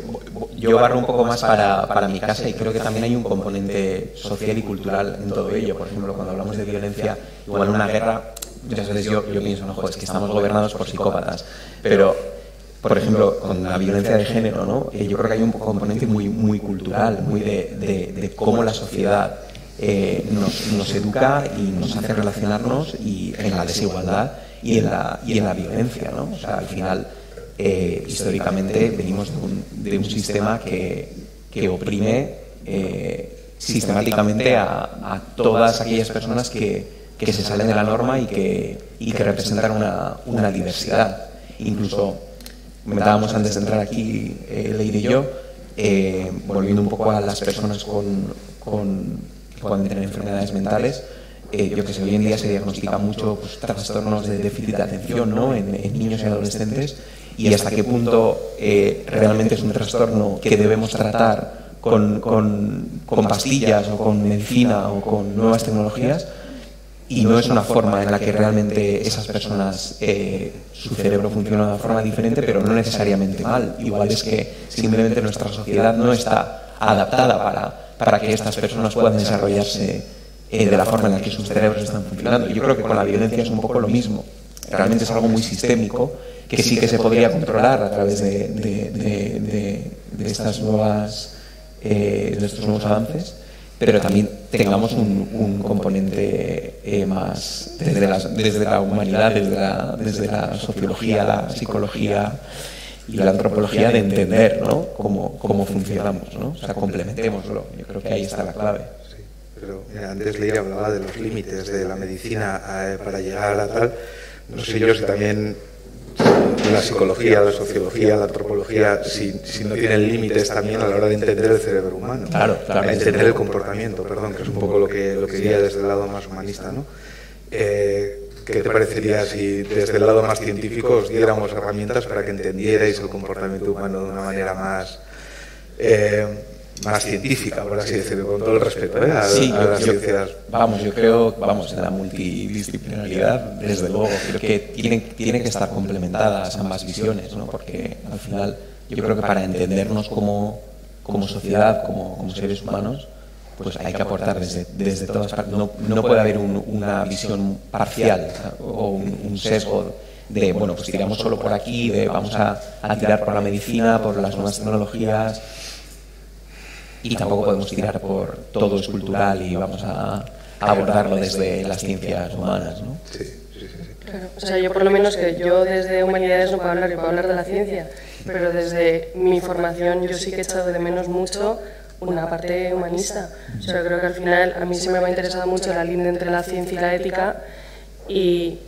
yo barro un poco más para, para mi casa y creo que también hay un componente social y cultural en todo ello. Por ejemplo, cuando hablamos de violencia, igual una guerra, muchas veces yo, yo pienso, no, es que estamos gobernados por psicópatas. Pero, por ejemplo, con la violencia de género, ¿no? Eh, yo creo que hay un componente muy, muy cultural, muy de, de, de cómo la sociedad eh, nos, educa y nos hace relacionarnos y en la desigualdad y en la, y en la violencia. ¿no? O sea, al final, eh, históricamente venimos de un, sistema que, que oprime eh, sistemáticamente a, todas aquellas personas que, que, se salen de la norma y que, y que representan una, una diversidad. Incluso, comentábamos antes de entrar aquí, Leire y yo, volviendo un poco a las personas con, con pueden tener enfermedades mentales. Eh, yo que sé, hoy en día se diagnostica mucho pues, trastornos de déficit de atención ¿no? en, niños y adolescentes y hasta qué punto eh, realmente es un trastorno que debemos tratar con, con, con, pastillas o con medicina o con nuevas tecnologías y no es una forma en la que realmente esas personas, eh, su cerebro funciona de una forma diferente, pero no necesariamente mal. Igual es que simplemente nuestra sociedad no está adaptada para para que estas personas puedan desarrollarse eh, de la forma en la que sus cerebros están funcionando. Yo creo que con la violencia es un poco lo mismo. Realmente es algo muy sistémico que sí que se podría controlar a través de, de, estas nuevas, eh, de estos nuevos avances, pero también tengamos un, componente eh, más desde la, desde la humanidad, desde la, desde la sociología, la psicología y la antropología de entender ¿no? cómo, cómo funcionamos, ¿no? o sea, complementémoslo. Yo creo que ahí está la clave. Sí, pero antes Leire hablaba de los límites de la medicina eh, para llegar a tal. No sé yo si también la psicología, la sociología, la antropología, si, si no tienen límites también a la hora de entender el cerebro humano, claro, claro, entender el comportamiento, perdón, que es un poco lo que, lo que diría desde el lado más humanista, ¿no? Eh, ¿Qué te parecería si desde el lado más científico os diéramos herramientas para que entendierais el comportamiento humano de una manera más, eh, más científica, por así decirlo, con todo el respeto ¿eh? a, sí, las ciencias? Vamos, yo creo, vamos, en la multidisciplinaridad, desde luego, creo que tienen, tienen que estar complementadas ambas visiones, ¿no? porque al final yo creo que para entendernos como, como sociedad, como, como seres humanos, pues hay que aportar desde, desde todas partes. No, no puede haber una visión parcial o un, sesgo de, bueno, pues tiramos solo por aquí, de vamos a, a, tirar por la medicina, por las nuevas tecnologías, y tampoco podemos tirar por todo es cultural y vamos a, abordarlo desde las ciencias humanas, ¿no? Sí, sí, sí. Claro. O sea, yo por lo menos que yo desde humanidades no puedo hablar, yo puedo hablar de la ciencia, pero desde mi formación yo sí que he echado de menos mucho una parte humanista. O sea, creo que al final a mí sí me ha interesado mucho la línea entre la ciencia y la ética y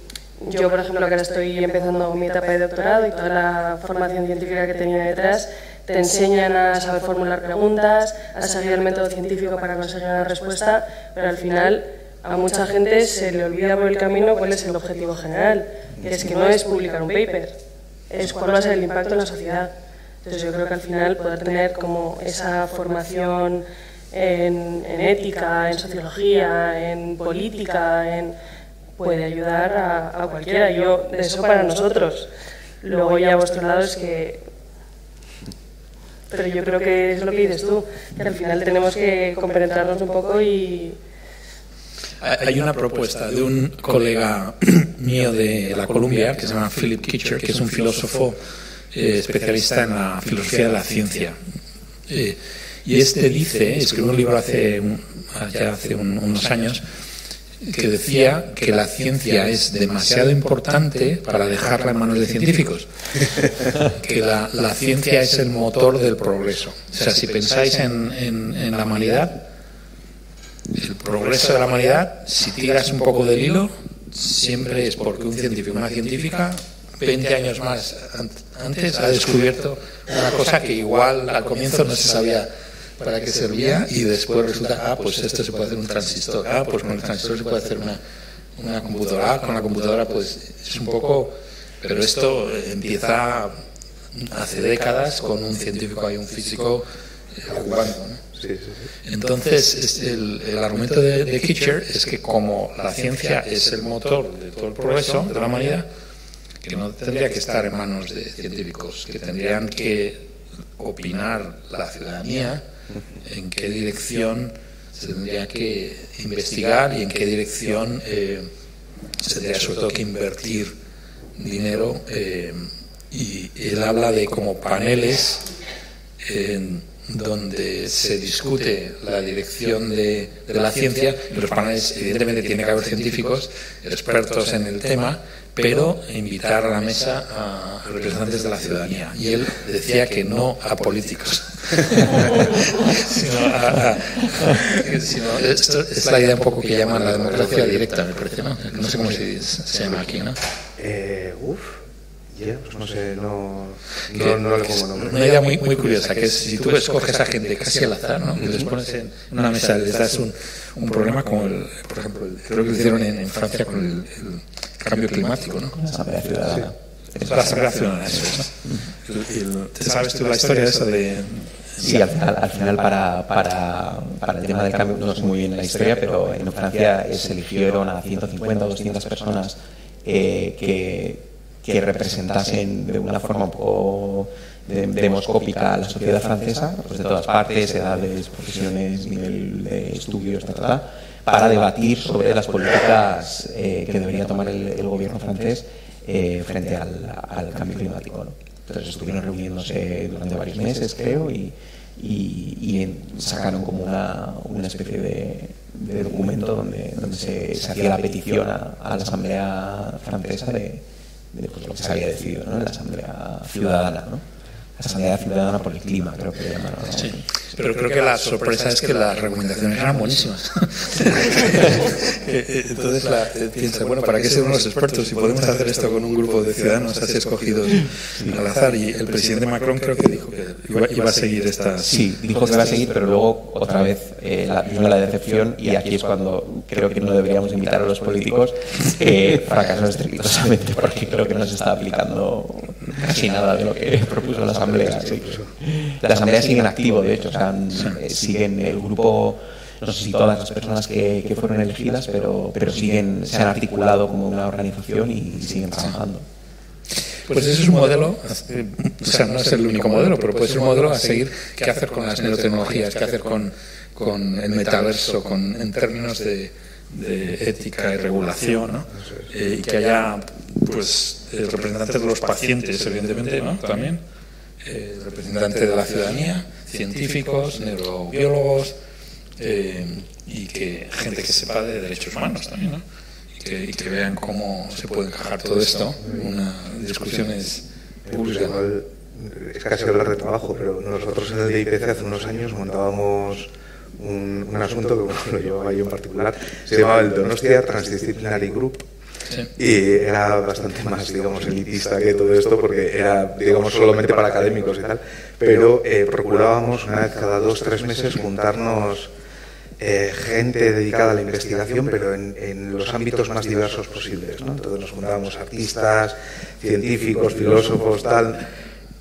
yo, por ejemplo, que ahora estoy empezando mi etapa de doctorado y toda la formación científica que tenía detrás, te enseñan a saber formular preguntas, a seguir el método científico para conseguir una respuesta, pero al final a mucha gente se le olvida por el camino cuál es el objetivo general, que es que no es publicar un paper, es cuál va a ser el impacto en la sociedad. Entonces yo creo que al final poder tener como esa formación en, ética, en sociología, en política, en, puede ayudar a, a cualquiera. Yo, eso para nosotros. Luego ya a vuestro lado es que pero yo creo que es lo que dices tú, que al final tenemos que compenetrarnos un poco y... Hay una propuesta de un colega mío de la Columbia que se llama Philip Kitcher, que es un filósofo eh, especialista en la filosofía de la ciencia. Eh, y este dice, escribió un libro hace, ya hace unos años, que decía que la ciencia es demasiado importante para dejarla en manos de científicos, que la, ciencia es el motor del progreso. O sea, si pensáis en, en, la humanidad, el progreso de la humanidad, si tiras un poco del hilo, siempre es porque un científico, una científica, 20 años más antes ha descubierto una cosa que igual al comienzo no se sabía para qué servía y después resulta, ah, pues esto se puede hacer un transistor, ah, pues con el transistor se puede hacer una, una computadora, ah, con la computadora pues es un poco, pero esto empieza hace décadas con un científico y un físico eh, jugando. ¿no? Entonces, el, el, argumento de, de Kitcher es que como la ciencia es el motor de todo el progreso de la humanidad, que no tendría que estar en manos de científicos, que tendrían que opinar la ciudadanía en qué dirección se tendría que investigar y en qué dirección eh, se tendría sobre todo que invertir dinero. Eh, y él habla de como paneles donde se discute la dirección de, la ciencia. En los paneles, evidentemente, tiene que haber científicos, expertos en el tema, pero invitar a la mesa a representantes de la ciudadanía. Y él decía que no a políticos. sino esto es la idea un poco que llaman la democracia directa, me parece, ¿no? No sé cómo se, se llama aquí, ¿no? Eh, uf, pues no sé, no, no, no, le pongo nombre. Una idea muy, muy curiosa, que es si tú escoges a gente casi al azar, ¿no? Y les pones en una mesa, les das un, un problema como, el, por ejemplo, creo que lo hicieron en, en Francia con el cambio climático, ¿no? La Asamblea Ciudadana. La Asamblea Ciudadana, eso ¿Te sabes tú la historia de eso de...? Sí, al final, al final para, para, para, el tema del cambio, no sé muy bien la historia, pero en Francia se eligieron a 150 o 200 personas eh, que, que representasen de una forma un poco demoscópica a la sociedad francesa, pues de todas partes, edades, profesiones, nivel de estudios, etc., para debatir sobre las políticas eh, que debería tomar el, gobierno francés eh, frente al, cambio climático. Entonces estuvieron reuniéndose durante varios meses, creo, y, sacaron como una, especie de, documento donde se, hacía la petición a, la Asamblea francesa de, pues, lo que se había decidido en la Asamblea Ciudadana. ¿no? La Asamblea Ciudadana por el Clima, creo que llamaron. Sí, pero creo que la sorpresa es que las recomendaciones eran buenísimas. Entonces la, eh, piensa, bueno, ¿para qué ser unos expertos si podemos hacer esto con un grupo de ciudadanos así escogidos al azar? Y el presidente Macron creo que dijo que iba, a seguir esta... Sí, dijo que iba a seguir, pero luego otra vez eh, la, vino la decepción y aquí es cuando creo que no deberíamos invitar a los políticos que fracasan estrepitosamente porque creo que no se está aplicando casi nada de lo que propuso la Asamblea. La Asamblea sigue en activo, de hecho, o sea, eh, siguen el grupo, no sé si todas las personas que, que fueron elegidas, pero, pero siguen, se han articulado como una organización y siguen trabajando. Pues ese es un modelo, o sea, no es el único modelo, pero puede ser un modelo a seguir. Qué hacer con las neurotecnologías, qué hacer con, con el metaverso, con, en términos de, de ética y regulación, ¿no? Eh, y que haya pues representantes de los pacientes, evidentemente, ¿no? También, eh, representantes de la ciudadanía, científicos, neurobiólogos eh, y que gente que sepa de derechos humanos también, ¿no? Y que, vean cómo se puede encajar todo esto en una discusiones públicas. Es casi hablar de trabajo, pero nosotros en el DIPC hace unos años montábamos un, un asunto que bueno, lo llevaba yo en particular, se llamaba el Donostia Transdisciplinary Group, y era bastante más, digamos, elitista que todo esto porque era, digamos, solamente para académicos y tal. Pero eh, procurábamos una vez cada dos, tres meses juntarnos eh, gente dedicada a la investigación, pero en, los ámbitos más diversos posibles. ¿no? Entonces nos juntábamos artistas, científicos, filósofos, tal.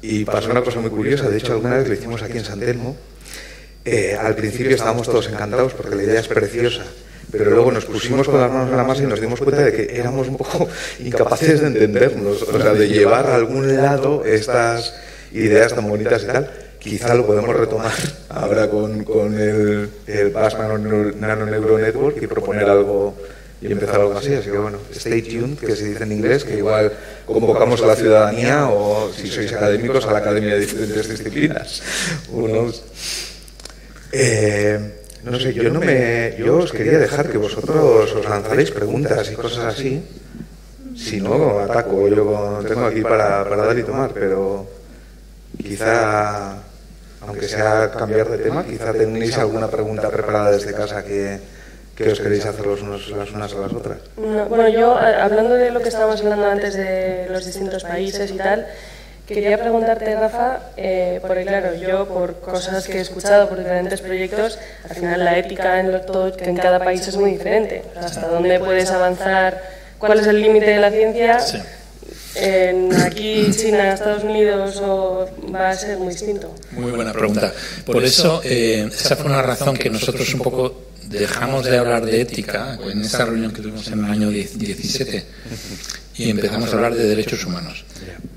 Y pasó una cosa muy curiosa, de hecho alguna vez lo hicimos aquí en San Telmo. Eh, al principio estábamos todos encantados porque la idea es preciosa, pero luego nos pusimos con las manos en la masa y nos dimos cuenta de que éramos un poco incapaces de entendernos, o sea, de llevar a algún lado estas ideas tan bonitas y tal quizá lo podemos retomar ahora con, el, el Nano, Neuro Network y proponer algo y empezar algo así. Así que bueno, stay tuned, que se dice en inglés, que igual convocamos a la ciudadanía o si sois académicos a la academia de diferentes disciplinas. Unos. Eh, no sé, yo no me, yo os quería dejar que vosotros os lanzaréis preguntas y cosas así. Si no, ataco. Yo tengo aquí para, para dar y tomar, pero quizá aunque sea cambiar de tema, quizá tenéis alguna pregunta preparada desde casa que, que os queréis hacer los unos, las unas a las otras. bueno, yo, eh, hablando de lo que estábamos hablando antes de los distintos países y tal, quería preguntarte, Rafa, eh, porque claro, yo por cosas que he escuchado, por diferentes proyectos, al final la ética en, lo, todo, que en cada país es muy diferente. Hasta dónde puedes avanzar, cuál es el límite de la ciencia en aquí China, Estados Unidos o va a ser muy distinto? Muy buena pregunta. Por eso, eh, esa fue una razón que nosotros un poco dejamos de hablar de ética en esa reunión que tuvimos en el año 17 y empezamos a hablar de derechos humanos.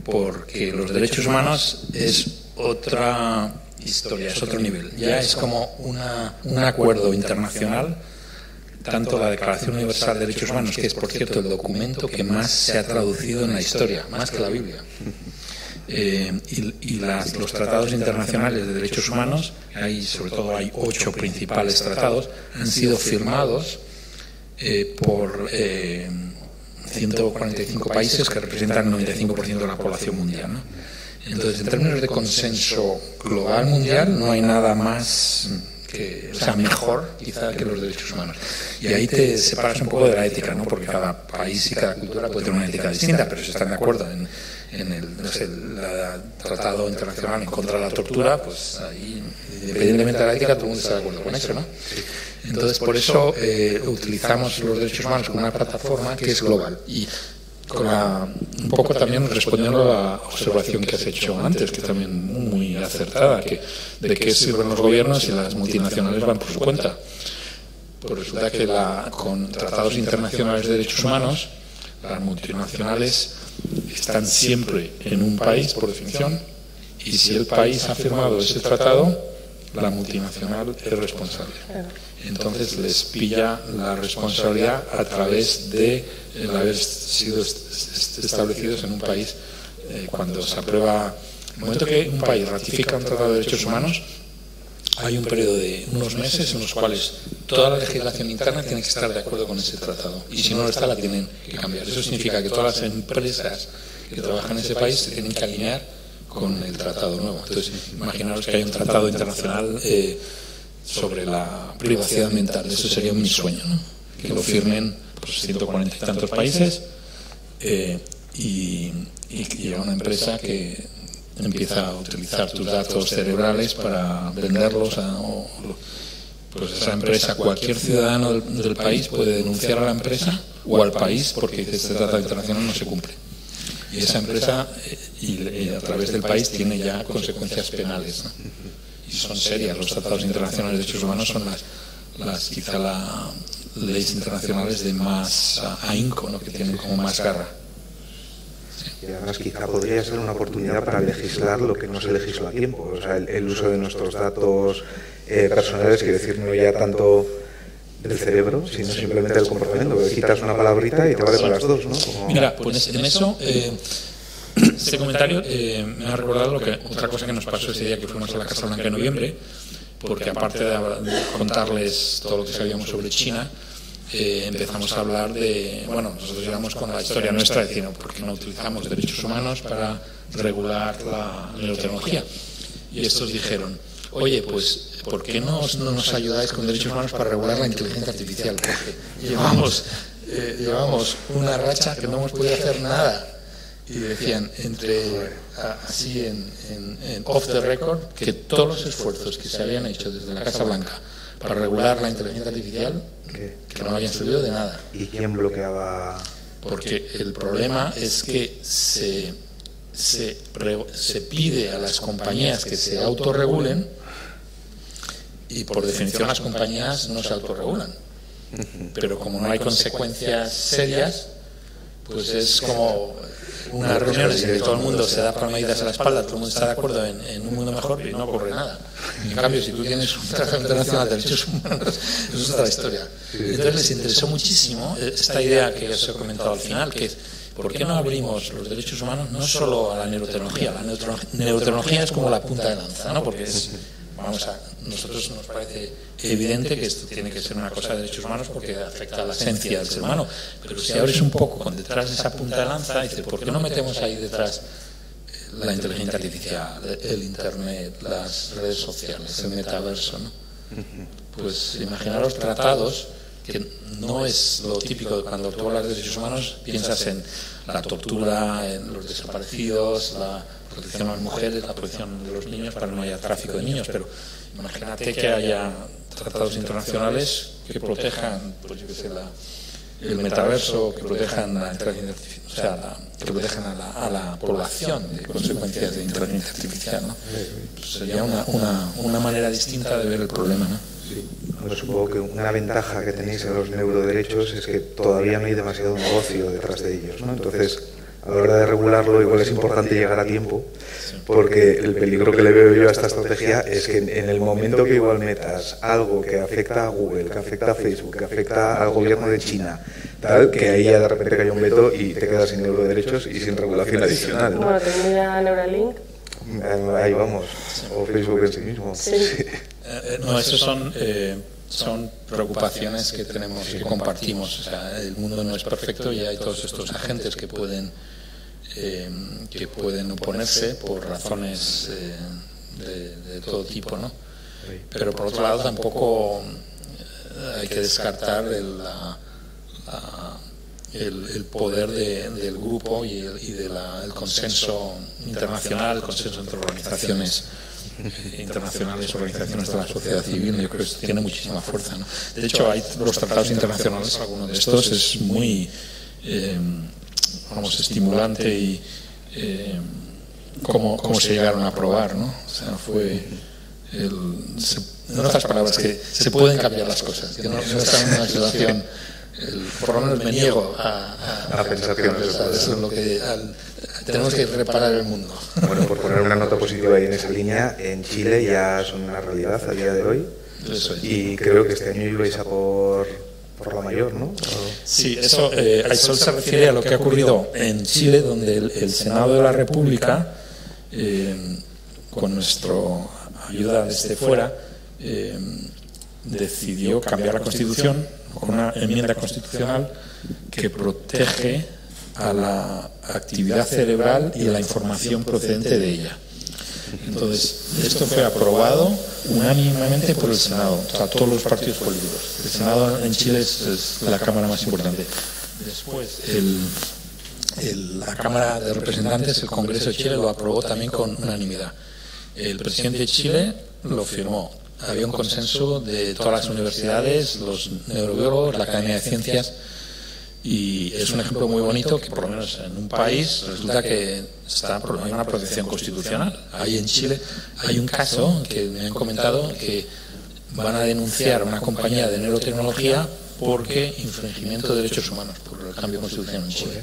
Porque los derechos humanos es otra historia, es otro nivel. Ya es como una, un acuerdo internacional tanto la Declaración Universal de Derechos Humanos, que es, por cierto, el documento que más se ha traducido en la historia, más que la Biblia. Eh, y, los tratados internacionales de derechos humanos, hay, sobre todo hay ocho principales tratados, han sido firmados eh, por 145 eh, países que representan el 95% de la población mundial. Entonces, en términos de consenso global mundial, no hay nada más que, o sea, mejor quizá que los derechos humanos. Y ahí te separas un poco de la ética, ¿no? Porque cada país y cada cultura puede tener una ética distinta, pero si están de acuerdo en, en el, Tratado Internacional contra la tortura, pues ahí, independientemente de la ética, todo el mundo está de acuerdo con eso, ¿no? Entonces, por eso eh, utilizamos los derechos humanos como una plataforma que es global. Y con un poco también respondiendo a la observación que has hecho antes, que también muy acertada, que de qué sirven los gobiernos y las multinacionales van por su cuenta. Pues resulta que la, con tratados internacionales de derechos humanos, las multinacionales están siempre en un país, por definición, y si el país ha firmado ese tratado, la multinacional es responsable. Entonces les pilla la responsabilidad a través de el haber sido establecidos en un país. Eh, cuando se aprueba, el momento que un país ratifica un tratado de derechos humanos, hay un periodo de unos meses en los cuales toda la legislación interna tiene que estar de acuerdo con ese tratado. Y si no lo está, la tienen que cambiar. Eso significa que todas las empresas que trabajan en ese país se tienen que alinear con el tratado nuevo. Entonces, imaginaros que hay un tratado internacional eh, sobre la privacidad ambiental. Eso sería mi sueño, ¿no? que lo firmen pues, 140 y tantos países eh, y, y, a una empresa que empieza a utilizar tus datos cerebrales para venderlos a, pues esa empresa, cualquier ciudadano del, país puede denunciar a la empresa o al país porque este tratado internacional no se cumple. Y esa empresa, eh, y, a través del país, tiene ya consecuencias penales. Y son serias. Los tratados internacionales de derechos humanos son las, las quizá las leyes internacionales de más ahínco, ¿no? que tienen como más garra. Y además quizá podría ser una oportunidad para legislar lo que no se legisló a tiempo. O sea, el, uso de nuestros datos eh, personales, quiere decir, no ya tanto del cerebro, sino simplemente del comportamiento. Porque quitas una palabrita y te vale para las dos, ¿no? Mira, pues en eso... Eh, este comentario eh, me ha recordado lo que, otra cosa que nos pasó ese día que fuimos a la Casa Blanca en noviembre, porque aparte de contarles todo lo que sabíamos sobre China, eh, empezamos a hablar de, bueno, nosotros llegamos con la historia nuestra diciendo, ¿por qué no utilizamos derechos humanos para regular la neurotecnología? Y estos dijeron, oye, pues, ¿por qué no, nos ayudáis con derechos humanos para regular la inteligencia artificial? Porque llevamos, eh, llevamos una racha que no hemos podido hacer nada. Y decían, entre así en, en off the record, que todos los esfuerzos que se habían hecho desde la Casa Blanca para regular la inteligencia artificial que no habían subido de nada. ¿Y quién bloqueaba? Porque el problema es que se, se, se pide a las compañías que se autorregulen y por definición las compañías no se autorregulan. Pero como no hay consecuencias serias, pues es como unas reuniones en que todo el mundo se da palmaditas a la espalda, todo el mundo está de acuerdo en, en un mundo mejor y no ocurre nada. En cambio, si tú tienes un Tratado Internacional de Derechos Humanos, eso es otra historia. Entonces les interesó muchísimo esta idea que os he comentado al final, que es ¿por qué no abrimos los derechos humanos no solo a la neurotecnología? La neurotecnología, neurotecnología es como la punta de lanza, ¿no? Porque es, vamos a, nosotros nos parece evidente que esto tiene que ser una cosa de derechos humanos porque afecta a la esencia del ser humano. Pero si abres un poco con detrás de esa punta de lanza, dices, ¿por qué no metemos ahí detrás la inteligencia artificial, el internet, las redes sociales, el metaverso, ¿no? Pues imaginaros tratados que no es lo típico cuando tú hablas de derechos humanos, piensas en la tortura, en los desaparecidos, la protección a las mujeres, la protección de los niños para que no haya tráfico de niños, pero imagínate que haya tratados internacionales que protejan, pues yo qué sé, la, el metaverso, que protejan la inteligencia artificial, o sea, la- que protejan a la, a la población de consecuencias de inteligencia artificial, ¿no? Pues sería una, una, una manera distinta de ver el problema, ¿no? Supongo que una ventaja que tenéis en los neuroderechos es que todavía no hay demasiado negocio detrás de ellos, ¿no? Entonces, a la hora de regularlo, igual es importante llegar a tiempo, porque el peligro que le veo yo a esta estrategia es que en el momento que igual metas algo que afecta a Google, que afecta a Facebook, que afecta al gobierno de China, tal, que ahí ya de repente cae un veto y te quedas sin neuroderechos y sin regulación adicional. ¿no? Bueno, tengo ya Neuralink. Ahí vamos, o Facebook en sí mismo. Sí. Eh, eh, no, eso son, eh, son preocupaciones que tenemos y que compartimos. O sea, el mundo no es perfecto y hay todos estos agentes que pueden, eh, que pueden oponerse por razones eh, de, de todo tipo, ¿no? Pero por otro lado tampoco eh, hay que descartar el, la- la- el, el poder de- del grupo y el, y de la- el consenso internacional, el consenso entre organizaciones eh, internacionales, organizaciones de la sociedad civil, yo creo que esto tiene muchísima fuerza. ¿no? De hecho, hay los tratados internacionales, alguno de estos es muy, eh, vamos, estimulante y eh, cómo, cómo se llegaron a aprobar, ¿no? O sea, fue el, se- en otras palabras, que se pueden cambiar las cosas, que no, no están en una situación, el- por lo menos me niego a, A pensar que no eso es lo que al- tenemos que reparar el mundo. Bueno, por poner una nota positiva ahí en esa línea, en Chile ya son una realidad a día de hoy y creo que este año ibais a por, por la mayor, ¿no? Sí, eso, eh, Aisol se refiere a lo que ha ocurrido en Chile, donde el, el Senado de la República, eh, con nuestra ayuda desde fuera, eh, decidió cambiar la Constitución con una enmienda constitucional que protege a la actividad cerebral y a la información procedente de ella. Entonces, esto fue aprobado unánimemente por el Senado, o todos los partidos políticos. El Senado en Chile es, la Cámara más importante. Después, el- la Cámara de Representantes, el Congreso de Chile, lo aprobó también con unanimidad. El presidente de Chile lo firmó. Había un consenso de todas las universidades, los neurobiólogos, la Academia de Ciencias, y es un ejemplo muy bonito que por lo menos en un país resulta que está, hay una protección constitucional. Ahí en Chile hay un caso que me han comentado que van a denunciar a una compañía de neurotecnología porque infringimiento de derechos humanos por el cambio constitucional en Chile.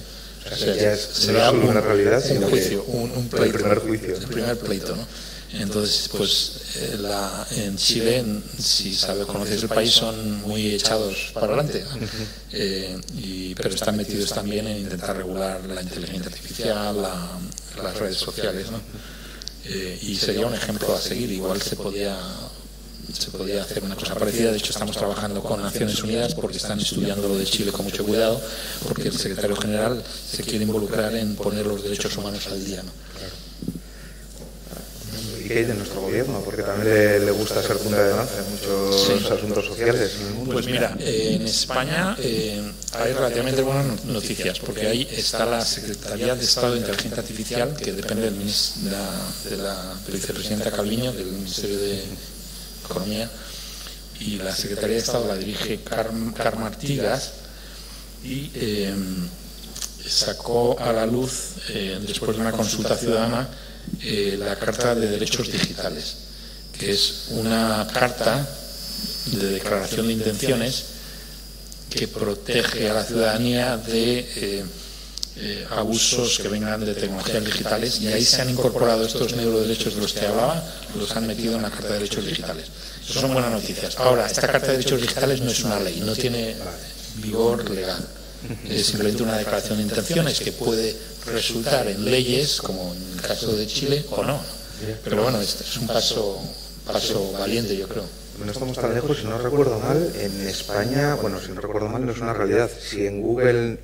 O sea, ya es- será una realidad, un juicio, un, un el pleito. primer juicio. El primer pleito, ¿no? Entonces, pues eh, la, en Chile, si sabe, conoces el país, son muy echados para adelante. Eh, y- pero están metidos también en intentar regular la inteligencia artificial, la- las redes sociales. ¿no? Eh, y sería un ejemplo a seguir. Igual se podía se podía hacer una cosa parecida. De hecho, estamos trabajando con Naciones Unidas porque están estudiando lo de Chile con mucho cuidado, porque el secretario general se quiere involucrar en poner los derechos humanos al día. ¿no? ¿Y hay de nuestro gobierno? Porque también le, le gusta ser punta de lanza en muchos Sí. asuntos sociales en el mundo. Pues mira, eh, en España eh, hay relativamente buenas no- noticias, porque ahí está la Secretaría de Estado de Inteligencia Artificial, que depende del de la, de la vicepresidenta Calviño, del Ministerio de Economía, y la Secretaría de Estado la dirige Carmen Artigas y em, sacó a la luz, eh, después de una consulta ciudadana, eh, la Carta de Derechos Digitales, que es una carta de declaración de intenciones que protege a la ciudadanía de eh, eh, abusos que vengan de tecnologías digitales y ahí se han incorporado estos neuroderechos de los que hablaba, los han metido en la Carta de Derechos Digitales. Eso son buenas noticias. Ahora, esta Carta de Derechos Digitales no es una ley, no tiene vigor legal. Es simplemente una declaración de intenciones que puede resultar en leyes, como en el caso de Chile, o no. Pero bueno, este es un paso, paso valiente, yo creo no estamos tan lejos, si no recuerdo mal, en España, bueno, si no recuerdo mal, no es una realidad. Si en Google,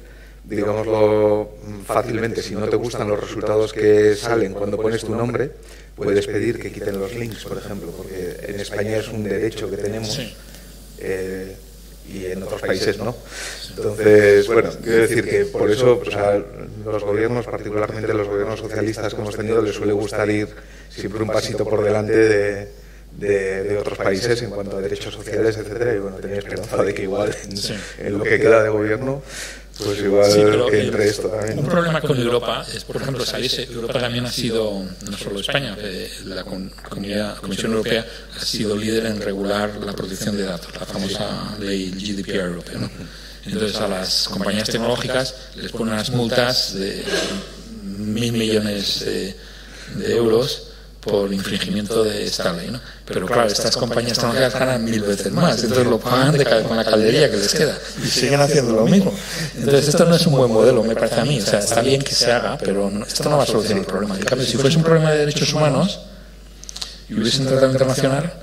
digámoslo fácilmente, si no te gustan los resultados que salen cuando pones tu nombre, puedes pedir que quiten los links, por ejemplo, porque en España es un derecho que tenemos. Eh, y en otros países no. Entonces, bueno, quiero decir que por eso o sea, los gobiernos, particularmente los gobiernos socialistas que hemos tenido, les suele gustar ir siempre un pasito por delante de, de, otros países en cuanto a derechos sociales, etcétera, y bueno, tenía esperanza de que igual en, lo que queda de gobierno pues igual que entre esto también. Un problema con Europa es, por ejemplo, sabéis, Europa también ha sido, no solo España, eh, la Comisión Europea ha sido líder en regular la protección de datos, la famosa ley GDPR europea. Entonces a las compañías tecnológicas les ponen unas multas de mil millones de euros por infringimiento de esta ley. ¿no? Pero claro, estas compañías tecnológicas ganan mil veces más, entonces lo pagan de, con la caldería que les queda y siguen haciendo lo mismo. Entonces esto no es un buen modelo, me parece a mí. O sea, está bien que se haga, pero esto no va a solucionar el problema. En cambio, si fuese un problema de derechos humanos y hubiese un tratado internacional,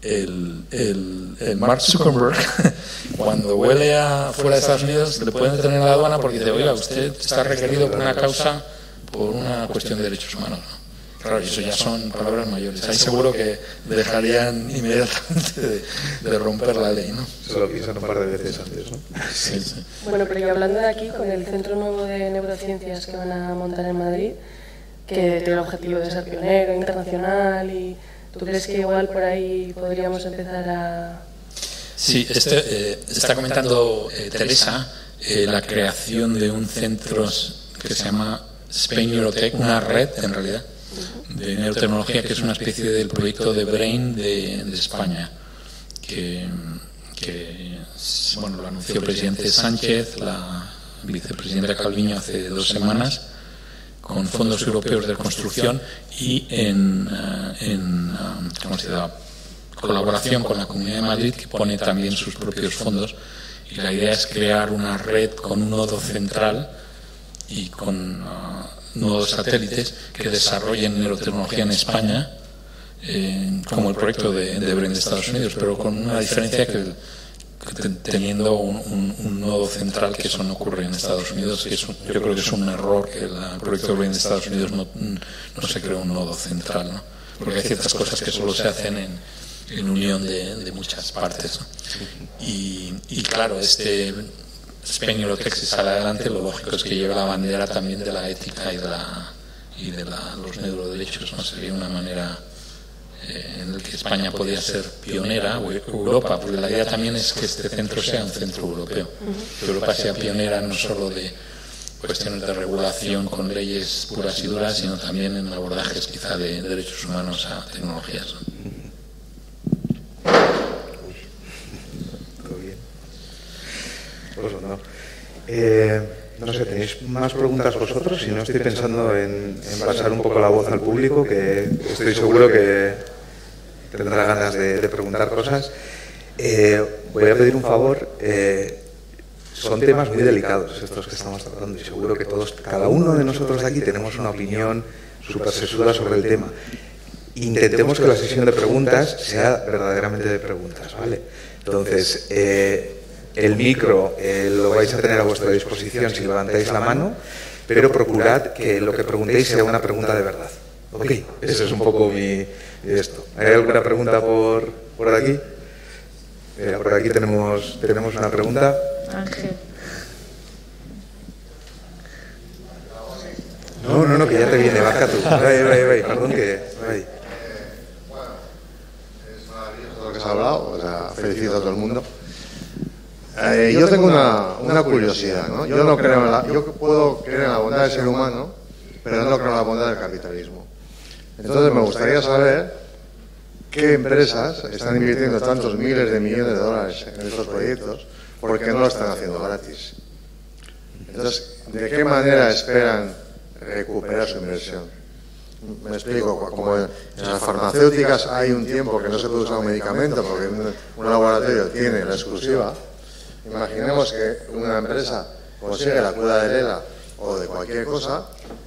el, el, el, Mark Zuckerberg, cuando huele a fuera de Estados Unidos, le pueden detener en la aduana porque dice, oiga, usted está requerido por una causa, por una cuestión de derechos humanos. ¿no? Claro, eso ya son palabras mayores. Ahí seguro que dejarían inmediatamente de, romper la ley, ¿no? Se lo piensan un par de veces antes, ¿no? Sí, sí. Bueno, pero y hablando de aquí, con el Centro Nuevo de Neurociencias que van a montar en Madrid, que tiene el objetivo de ser pionero internacional y ¿tú crees que igual por ahí podríamos empezar a...? Sí, este, eh, está comentando eh, Teresa eh, la creación de un centro que se llama Spain Neurotech, una red en realidad, de neurotecnología, que es una especie del proyecto de Brain de, España, que, bueno, lo anunció el presidente Sánchez, la vicepresidenta Calviño hace dos semanas, con fondos europeos de construcción y en, eh, eh, colaboración con la Comunidad de Madrid, que pone también sus propios fondos. Y la idea es crear una red con un nodo central y con eh, nuevos satélites que desarrollen neurotecnología en España, como el proyecto de, de Bren de Estados Unidos, pero con una diferencia que, teniendo un, nodo central que eso no ocurre en Estados Unidos, que yo creo que es un error que el proyecto de Bren de Estados Unidos no, no se creó un nodo central, ¿no? porque hay ciertas cosas que solo se hacen en, en unión de, de muchas partes. Y claro, este Si sale adelante, lo lógico es que lleve la bandera también de la ética y de, la, y de la, los neuroderechos. ¿no? Sería una manera eh, en la que España podría ser pionera, o Europa, porque la idea también es que este centro sea un centro europeo. Que Europa sea pionera no solo de cuestiones de regulación con leyes puras y duras, sino también en abordajes quizá de derechos humanos a tecnologías. ¿no? Eh, no sé, ¿tenéis más preguntas vosotros? Si no, estoy pensando en, pasar un poco la voz al público, que estoy seguro que tendrá ganas de, preguntar cosas. Eh, voy a pedir un favor. Eh, son temas muy delicados estos que estamos tratando y seguro que todos, cada uno de nosotros de aquí tenemos una opinión súper sesuda sobre el tema. Intentemos que la sesión de preguntas sea verdaderamente de preguntas, ¿vale? Entonces, el micro eh, lo vais a tener a vuestra disposición si levantáis la mano, pero procurad que lo que preguntéis sea una pregunta de verdad. ¿Ok? Eso es un poco mi esto. ¿Hay alguna pregunta por, por aquí? por aquí tenemos, tenemos una pregunta. Ángel. No, no, no, que ya te viene, baja tú. Vaya, vaya, vaya, perdón que... Vaya. hablado, o sea, felicito a todo el mundo. Eh, yo tengo una, una curiosidad, ¿no? Yo no creo en la, yo puedo creer en la bondad del ser humano, pero no creo en la bondad del capitalismo. Entonces me gustaría saber qué empresas están invirtiendo tantos miles de millones de dólares en estos proyectos porque no lo están haciendo gratis. Entonces, ¿de qué manera esperan recuperar su inversión? Me explico, como en las farmacéuticas hay un tiempo que no se puede usar un medicamento porque un laboratorio tiene la exclusiva, imaginemos que una empresa consigue la cura de Lela o de cualquier cosa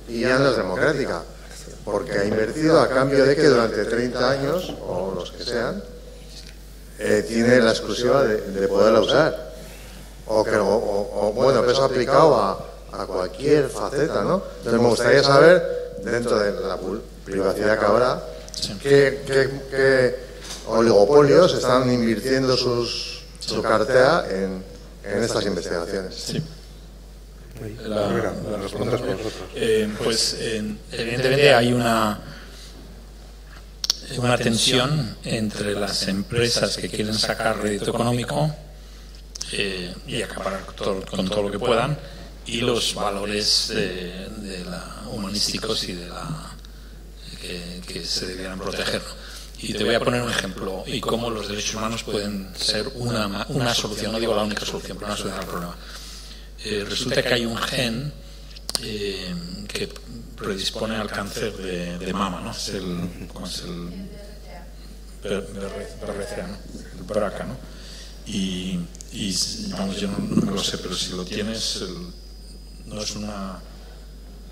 y ya no es democrática porque ha invertido a cambio de que durante 30 años, o los que sean, eh, tiene la exclusiva de, poderla usar. O, que, o, bueno, eso aplicado a, a, cualquier faceta, ¿no? Entonces me gustaría saber, dentro de la privacidad que habrá, qué, qué, oligopolios están invirtiendo sus, su cartera en, en estas investigaciones. Sí. La, eh, pues evidentemente hay una una tensión entre las empresas que quieren sacar rédito económico eh, y acaparar con todo lo que puedan y los valores de, la humanísticos y de la que, se debieran proteger. Y te voy a poner un ejemplo y cómo los derechos humanos pueden ser una, una solución, no digo la única solución, pero una solución al problema. Eh, resulta que hay un gen eh, que predispone al cáncer de, mama, ¿no? Es el, ¿cómo es el? BRCA, ¿no? El BRCA, ¿no? Y, y, vamos, yo no, me lo sé, pero si lo tienes, no es una,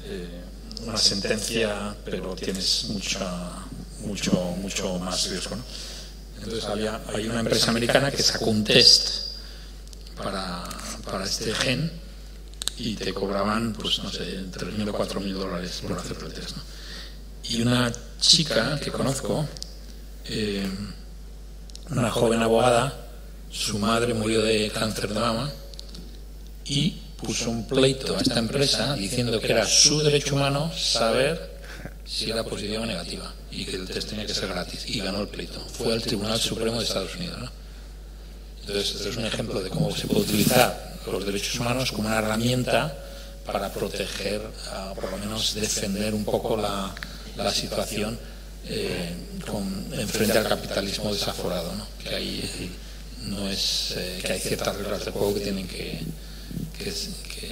eh, una sentencia, pero tienes mucha, mucho, mucho más riesgo, ¿no? Entonces había, hay una empresa americana que sacó un test para, para este gen y te cobraban, pues no sé, 3.000 o 4.000 dólares por hacer el test. ¿no? Y una chica que conozco, eh, una joven abogada, su madre murió de cáncer de mama y puso un pleito a esta empresa diciendo que era su derecho humano saber si era positiva o negativa y que el test tenía que ser gratis y ganó el pleito. Fue al Tribunal Supremo de Estados Unidos. ¿no? Entonces, este es un ejemplo de cómo se puede utilizar los derechos humanos como una herramienta para proteger, por lo menos defender un poco la, la situación eh, frente al capitalismo desaforado, ¿no? que hay no es eh, que hay ciertas reglas de juego que tienen que, que,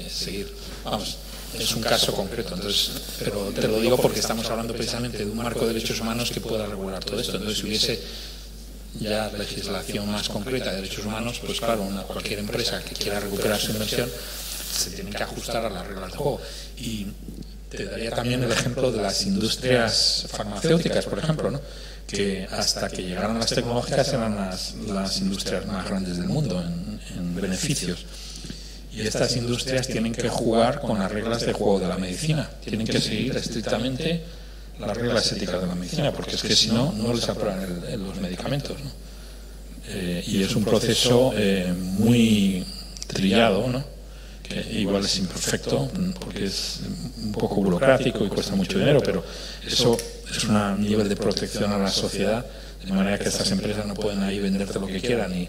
seguir. Vamos, es un caso concreto, entonces, pero te lo digo porque estamos hablando precisamente de un marco de derechos humanos que pueda regular todo esto. Entonces, si hubiese ya legislación más concreta de derechos humanos, pues claro, una, cualquier empresa que quiera recuperar su inversión se tiene que ajustar a las reglas de juego. Y te daría también el ejemplo de las industrias farmacéuticas, por ejemplo, ¿no? que hasta que llegaron las tecnológicas eran las, las industrias más grandes del mundo en beneficios. Y estas industrias tienen que jugar con las reglas de juego de la medicina, tienen que seguir estrictamente las reglas éticas de la medicina, porque es que si no, no les aprueban los medicamentos. ¿no? Eh, y es un proceso eh, muy trillado, ¿no? que igual es imperfecto, porque es un poco burocrático y cuesta mucho dinero, pero eso es un nivel de protección a la sociedad, de manera que estas empresas no pueden ahí venderte lo que quieran y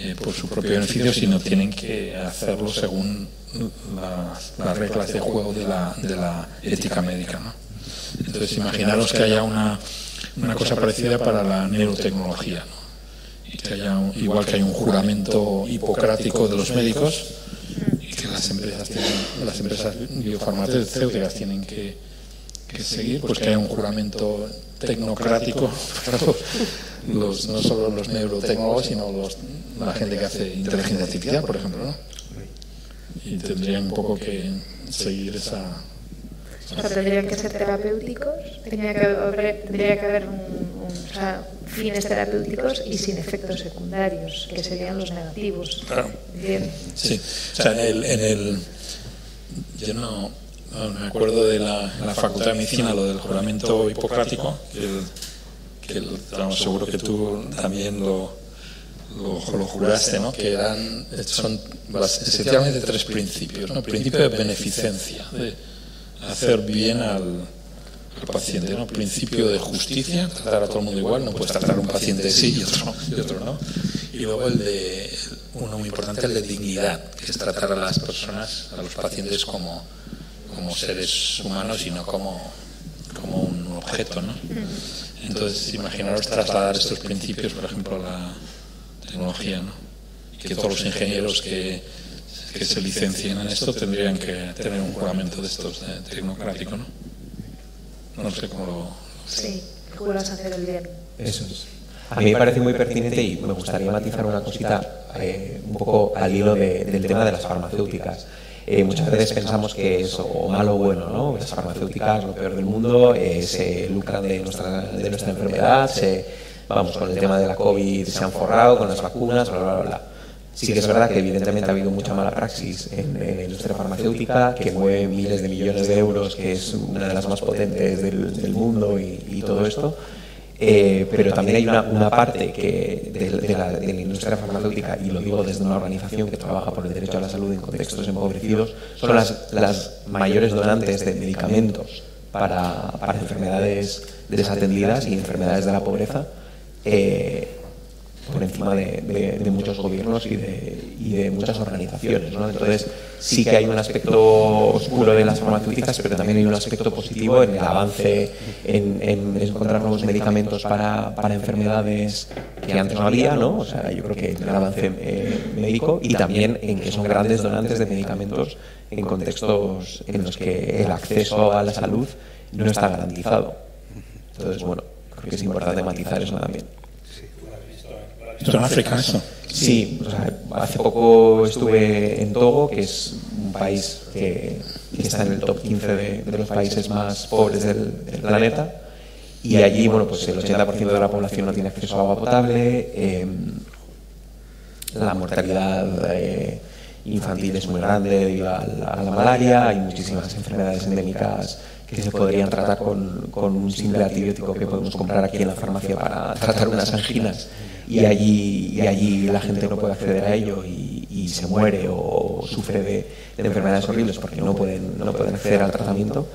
eh, por su propio beneficio, sino tienen que hacerlo según las, reglas de juego de la, de la ética médica. ¿no? Entonces, imaginaros que haya una, una cosa parecida para la neurotecnología, y que haya igual que hay un juramento hipocrático de los médicos, y que las empresas, tienen, las empresas biofarmacéuticas tienen que, que seguir, pues que haya un juramento tecnocrático para los, no solo los neurotecnólogos, sino los, la gente que hace inteligencia artificial, por ejemplo. ¿no? Y tendrían un poco que seguir esa, o sea, tendrían que ser terapéuticos, tendría que haber, tendría que haber un, o sea, fines terapéuticos y sin efectos secundarios, que serían los negativos. Claro. Sí, o sea, en el, yo no, me acuerdo de la, Facultad de Medicina, lo del juramento hipocrático, que, que seguro que tú también lo, lo, juraste, ¿no? que eran, son esencialmente tres principios. ¿no? El principio de beneficencia, de, hacer bien al, paciente, ¿no? Principio de justicia, tratar a todo el mundo igual, no puedes tratar a un paciente sí y otro, y otro no. Y luego el de, uno muy importante, el de dignidad, que es tratar a las personas, a los pacientes como, como seres humanos y no como, como un objeto, ¿no? Entonces, imaginaros trasladar estos principios, por ejemplo, a la tecnología, ¿no? Que todos los ingenieros que, que se licencien en esto tendrían que tener un juramento de estos de tecnocrático, ¿no? No sé cómo lo... Sí, juras hacer el bien. Eso es. A mí me parece muy pertinente y me gustaría matizar una cosita eh, un poco al hilo de, del tema de las farmacéuticas. Eh, muchas veces pensamos que es o malo o bueno, ¿no? Las farmacéuticas, lo peor del mundo, eh, se lucran de nuestra, de nuestra enfermedad, vamos, con el tema de la COVID se han forrado, con las vacunas, bla, bla, bla. Sí que es verdad que evidentemente ha habido mucha mala praxis en, la industria farmacéutica, que mueve miles de millones de euros, que es una de las más potentes del, mundo y todo esto. Eh, pero también hay una, parte que de, la, industria farmacéutica, y lo digo desde una organización que trabaja por el derecho a la salud en contextos empobrecidos, son las, mayores donantes de medicamentos para, para enfermedades desatendidas y enfermedades de la pobreza. Eh, por encima de, muchos gobiernos y de, y de muchas organizaciones. ¿no? Entonces, sí que hay un aspecto oscuro de las farmacéuticas, pero también hay un aspecto positivo en el avance, en, en encontrar nuevos medicamentos para, enfermedades que antes no había, ¿no? O sea, yo creo que el avance eh, médico y también en que son grandes donantes de medicamentos en contextos en los que el acceso a la salud no está garantizado. Entonces, bueno, creo que es importante matizar eso también. ¿Esto en África eso? Sí, o sea, hace poco estuve en Togo, que es un país que, que está en el top 15 de, de los países más pobres del, del, planeta. Y allí, bueno, pues el 80% de la población no tiene acceso a agua potable, eh, la mortalidad eh, infantil es muy grande debido a la, a la, malaria, hay muchísimas enfermedades endémicas que se podrían tratar con, con un simple antibiótico que podemos comprar aquí en la farmacia para tratar unas anginas y allí, y allí la gente no puede acceder a ello y, se muere o sufre de, de, enfermedades horribles porque no pueden, no pueden acceder al tratamiento.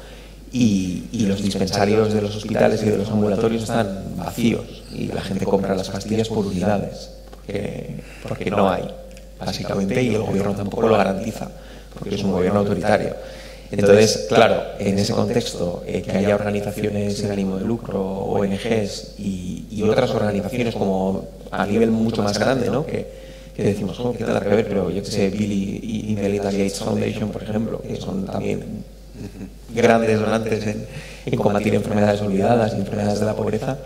Y, y, los dispensarios de los hospitales y de los ambulatorios están vacíos y la gente compra las pastillas por unidades porque, porque no hay, básicamente, y el gobierno tampoco lo garantiza porque es un gobierno autoritario. Entonces, claro, en ese contexto, eh, que haya organizaciones sin ánimo de lucro, ONGs y, y, otras organizaciones como a nivel mucho más grande, ¿no? Que, que decimos, oh, ¿qué tendrá que ver? Pero yo que sé, Billy y Melinda Gates Foundation, por ejemplo, que son también grandes donantes en, en combatir enfermedades olvidadas y enfermedades de la pobreza,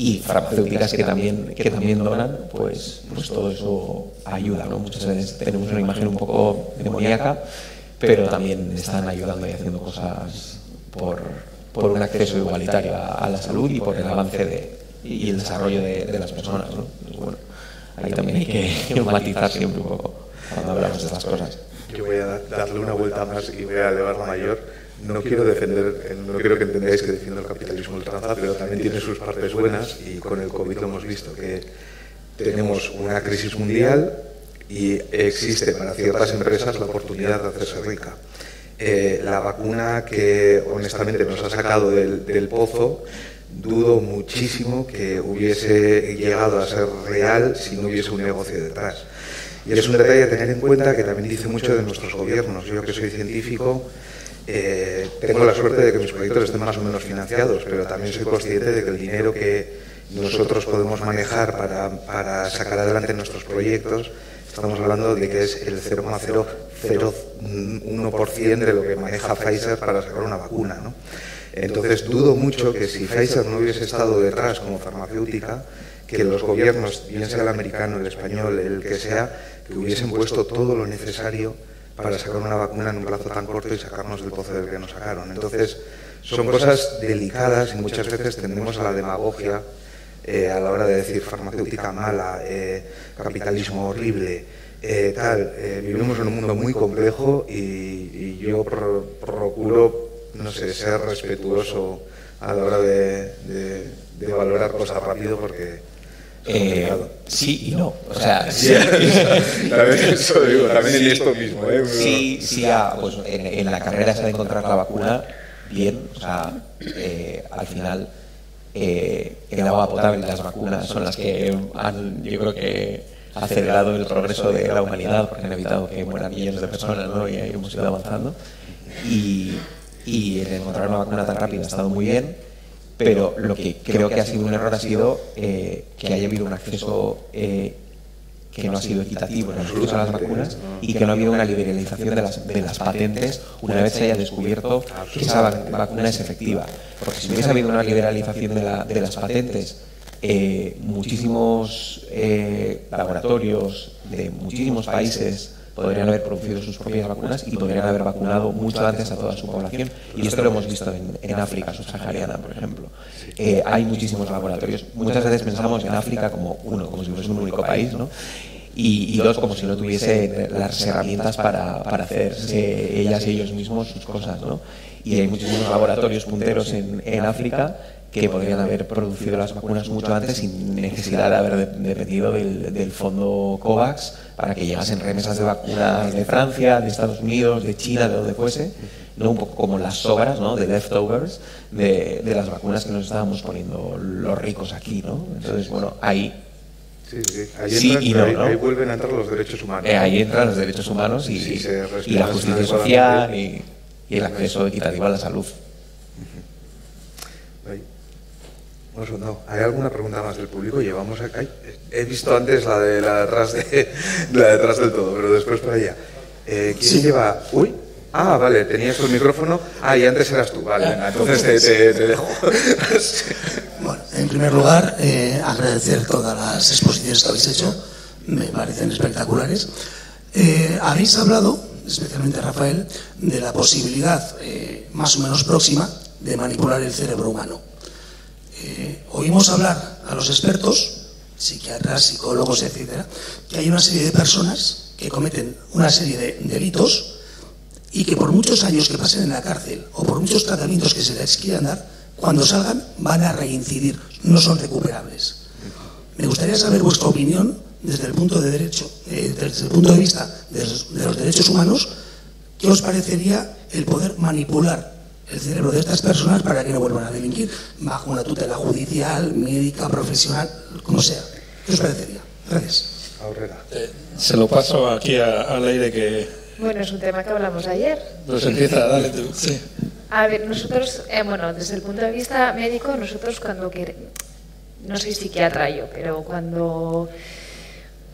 y farmacéuticas que también, que también donan, pues, pues todo eso ayuda, ¿no? Muchas veces tenemos una imagen un poco demoníaca pero también están ayudando y haciendo cosas por, por un acceso igualitario a, a, la salud y por el avance de, y el desarrollo de, de las personas. ¿no? Bueno, ahí también hay que matizar siempre un poco cuando hablamos de estas cosas. Yo voy a darle una vuelta más y voy a elevar la mayor. No quiero defender, no quiero que entendáis que defiendo el capitalismo ultranza, pero también tiene sus partes buenas y con el COVID lo hemos visto que tenemos una crisis mundial y existe para ciertas empresas la oportunidad de hacerse rica. Eh, la vacuna que honestamente nos ha sacado del, pozo, dudo muchísimo que hubiese llegado a ser real si no hubiese un negocio detrás. Y es un detalle a tener en cuenta que también dice mucho de nuestros gobiernos. Yo que soy científico, eh, tengo la suerte de que mis proyectos estén más o menos financiados, pero también soy consciente de que el dinero que nosotros podemos manejar para sacar adelante nuestros proyectos Estamos hablando de que es el 0,001% de lo que maneja Pfizer para sacar una vacuna. ¿no? Entonces dudo mucho que si Pfizer no hubiese estado detrás como farmacéutica, que los gobiernos, bien sea el americano, el español, el que sea, que hubiesen puesto todo lo necesario para sacar una vacuna en un plazo tan corto y sacarnos del pozo del que nos sacaron. Entonces, son cosas delicadas y muchas veces tendemos a la demagogia eh, a la hora de decir farmacéutica mala, eh, capitalismo horrible, eh, tal. Eh, vivimos en un mundo muy complejo y, y yo pro, procuro, no sé, ser respetuoso a la hora de, de, de valorar cosas rápido porque... Eh, sí y no. O sea, sí, también, eso digo, también en esto mismo. ¿eh? Sí, sí, ah, pues en, en, la carrera se ha de encontrar la vacuna bien. O sea, eh, al final eh, el agua potable y las vacunas son las que han, yo creo que acelerado el progreso de la humanidad porque han evitado que mueran millones de personas ¿no? y hemos ido avanzando. Y, y el encontrar una vacuna tan rápida ha estado muy bien, pero lo que creo que ha sido un error ha sido eh, que haya habido un acceso eh, que no ha sido equitativo en el acceso a las vacunas y que no ha habido una liberalización de las, de las patentes una vez se haya descubierto que esa vacuna es efectiva. Porque si hubiese habido una liberalización de, la, de las patentes, eh, muchísimos eh, laboratorios de muchísimos países podrían haber producido sus propias vacunas y podrían haber vacunado mucho antes a toda su población. Y esto lo hemos visto en, en África subsahariana, por ejemplo. Eh, hay muchísimos laboratorios. Muchas veces pensamos en África como uno, como si fuese un único país, ¿no? Y, dos, como si no tuviese las herramientas para, hacerse ellas y ellos mismos sus cosas, ¿no? Y hay muchísimos laboratorios punteros en África que podrían haber producido las vacunas mucho antes sin necesidad de haber dependido del, del, fondo COVAX para que llegasen remesas de vacunas de Francia, de Estados Unidos, de China, de donde fuese, ¿no? un poco como las sobras, ¿no? de leftovers de, de, las vacunas que nos estábamos poniendo los ricos aquí. ¿no? Entonces, bueno, ahí... Sí, sí. Ahí, sí entran, y no, ahí, ¿no? ahí, vuelven a entrar los derechos humanos. Eh, ahí entran los derechos humanos y, sí, y la justicia social y, y, el acceso equitativo a la salud. ¿Hay alguna pregunta más del público? Llevamos acá. He visto antes la de la detrás, de, la detrás del todo, pero después por allá. Eh, ¿Quién sí. lleva? Uy. Ah, vale, tenías el micrófono. Ah, y antes eras tú. Vale, venga, entonces te, te, te dejo. bueno, en primer lugar, eh, agradecer todas las exposiciones que habéis hecho. Me parecen espectaculares. Eh, habéis hablado, especialmente Rafael, de la posibilidad eh, más o menos próxima de manipular el cerebro humano eh, oímos hablar a los expertos, psiquiatras, psicólogos, etcétera, que hay una serie de personas que cometen una serie de delitos y que por muchos años que pasen en la cárcel o por muchos tratamientos que se les quieran dar, cuando salgan van a reincidir, no son recuperables. Me gustaría saber vuestra opinión desde el punto de derecho, eh, desde el punto de vista de los, de los derechos humanos, ¿qué os parecería el poder manipular el cerebro de estas personas para que no vuelvan a delinquir bajo una tutela judicial, médica, profesional, como sea. ¿Qué os parecería? Gracias. Eh, se lo paso aquí a, al aire que... Bueno, es un tema que hablamos ayer. Pues empieza, dale tú. Sí. A ver, nosotros, eh, bueno, desde el punto de vista médico, nosotros cuando queremos, no soy psiquiatra yo, pero cuando